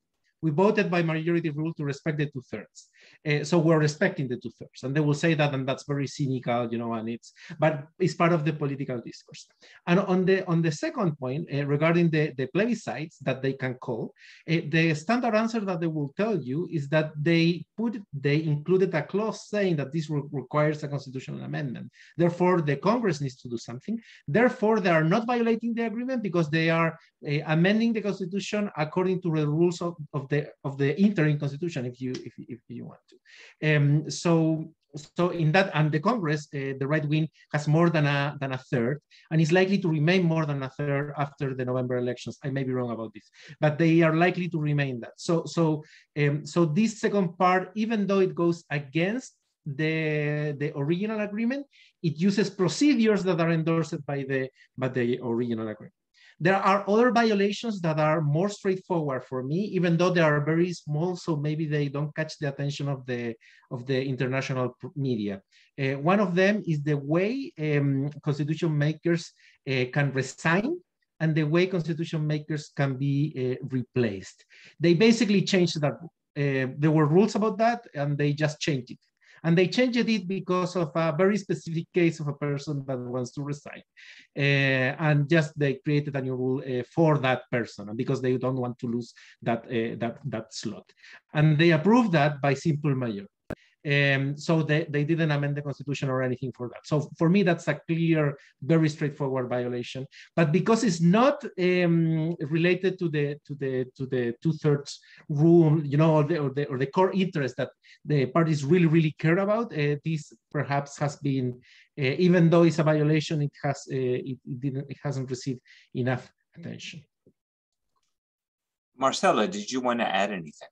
[SPEAKER 5] we voted by majority rule to respect the two thirds. Uh, so we're respecting the two thirds. And they will say that, and that's very cynical, you know, and it's, but it's part of the political discourse. And on the on the second point, uh, regarding the, the plebiscites that they can call, uh, the standard answer that they will tell you is that they put, they included a clause saying that this re requires a constitutional amendment. Therefore, the Congress needs to do something. Therefore, they are not violating the agreement because they are amending the constitution according to the rules of, of the the of the interim constitution if you if, if you want to. Um, so so in that and the Congress, uh, the right wing has more than a than a third, and is likely to remain more than a third after the November elections. I may be wrong about this, but they are likely to remain that. So so um, so this second part, even though it goes against the the original agreement, it uses procedures that are endorsed by the by the original agreement. There are other violations that are more straightforward for me, even though they are very small, so maybe they don't catch the attention of the of the international media. Uh, one of them is the way um, constitution makers uh, can resign and the way constitution makers can be uh, replaced. They basically changed that. Uh, there were rules about that, and they just changed it And they changed it because of a very specific case of a person that wants to resign. Uh, and just they created a new rule uh, for that person and because they don't want to lose that, uh, that, that slot. And they approved that by simple majority. Um, so they, they didn't amend the constitution or anything for that. So for me, that's a clear, very straightforward violation. But because it's not um, related to the to the to the two thirds rule, you know, or the, or the, or the core interest that the parties really really care about, uh, this perhaps has been, uh, even though it's a violation, it has uh, it, it didn't it hasn't received enough attention.
[SPEAKER 1] Marcela, did you want to add anything?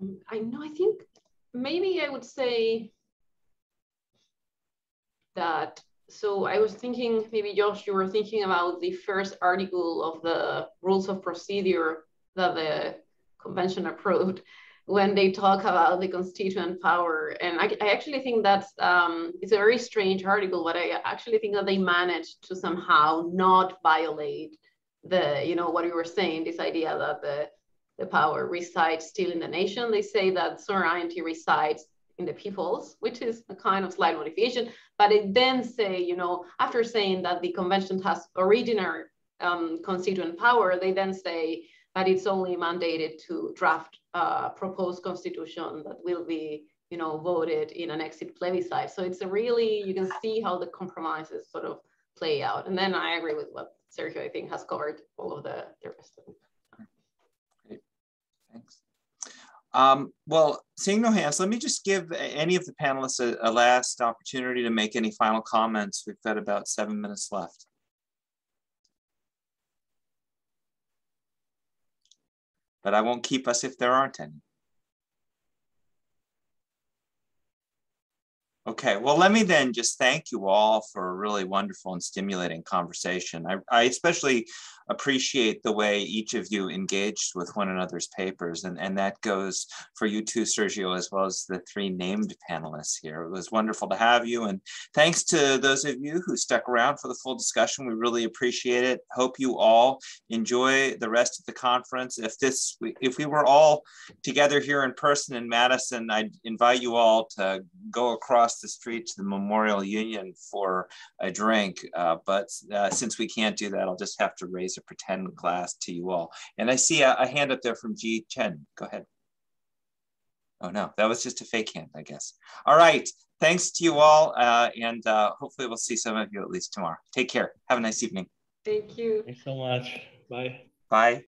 [SPEAKER 4] Um, I know. I think maybe I would say that, so I was thinking, maybe Josh, you were thinking about the first article of the rules of procedure that the convention approved when they talk about the constituent power. And I, I actually think that's, um, it's a very strange article, but I actually think that they managed to somehow not violate the, you know, what you were saying, this idea that the the power resides still in the nation. They say that sovereignty resides in the peoples, which is a kind of slight modification. But it then say, you know, after saying that the convention has original um, constituent power, they then say that it's only mandated to draft a proposed constitution that will be, you know, voted in an exit plebiscite. So it's a really, you can see how the compromises sort of play out. And then I agree with what Sergio, I think, has covered all of the, the rest of it.
[SPEAKER 1] Thanks. Um, well, seeing no hands, let me just give any of the panelists a, a, last opportunity to make any final comments. We've got about seven minutes left. But I won't keep us if there aren't any. Okay, well, let me then just thank you all for a really wonderful and stimulating conversation. I, I, especially appreciate the way each of you engaged with one another's papers, and, and that goes for you too, Sergio, as well as the three named panelists here. It was wonderful to have you, and thanks to those of you who stuck around for the full discussion. We really appreciate it. Hope you all enjoy the rest of the conference. If this, if we were all together here in person in Madison, I'd invite you all to go across the street to the Memorial Union for a drink. Uh, but uh, since we can't do that, I'll just have to raise a pretend glass to you all. And I see a, a hand up there from G. Chen. Go ahead. Oh no, that was just a fake hand, I guess. All right, thanks to you all. Uh, and uh, hopefully we'll see some of you at least tomorrow. Take care. Have a nice evening.
[SPEAKER 4] Thank you.
[SPEAKER 3] Thanks so much. Bye.
[SPEAKER 1] Bye.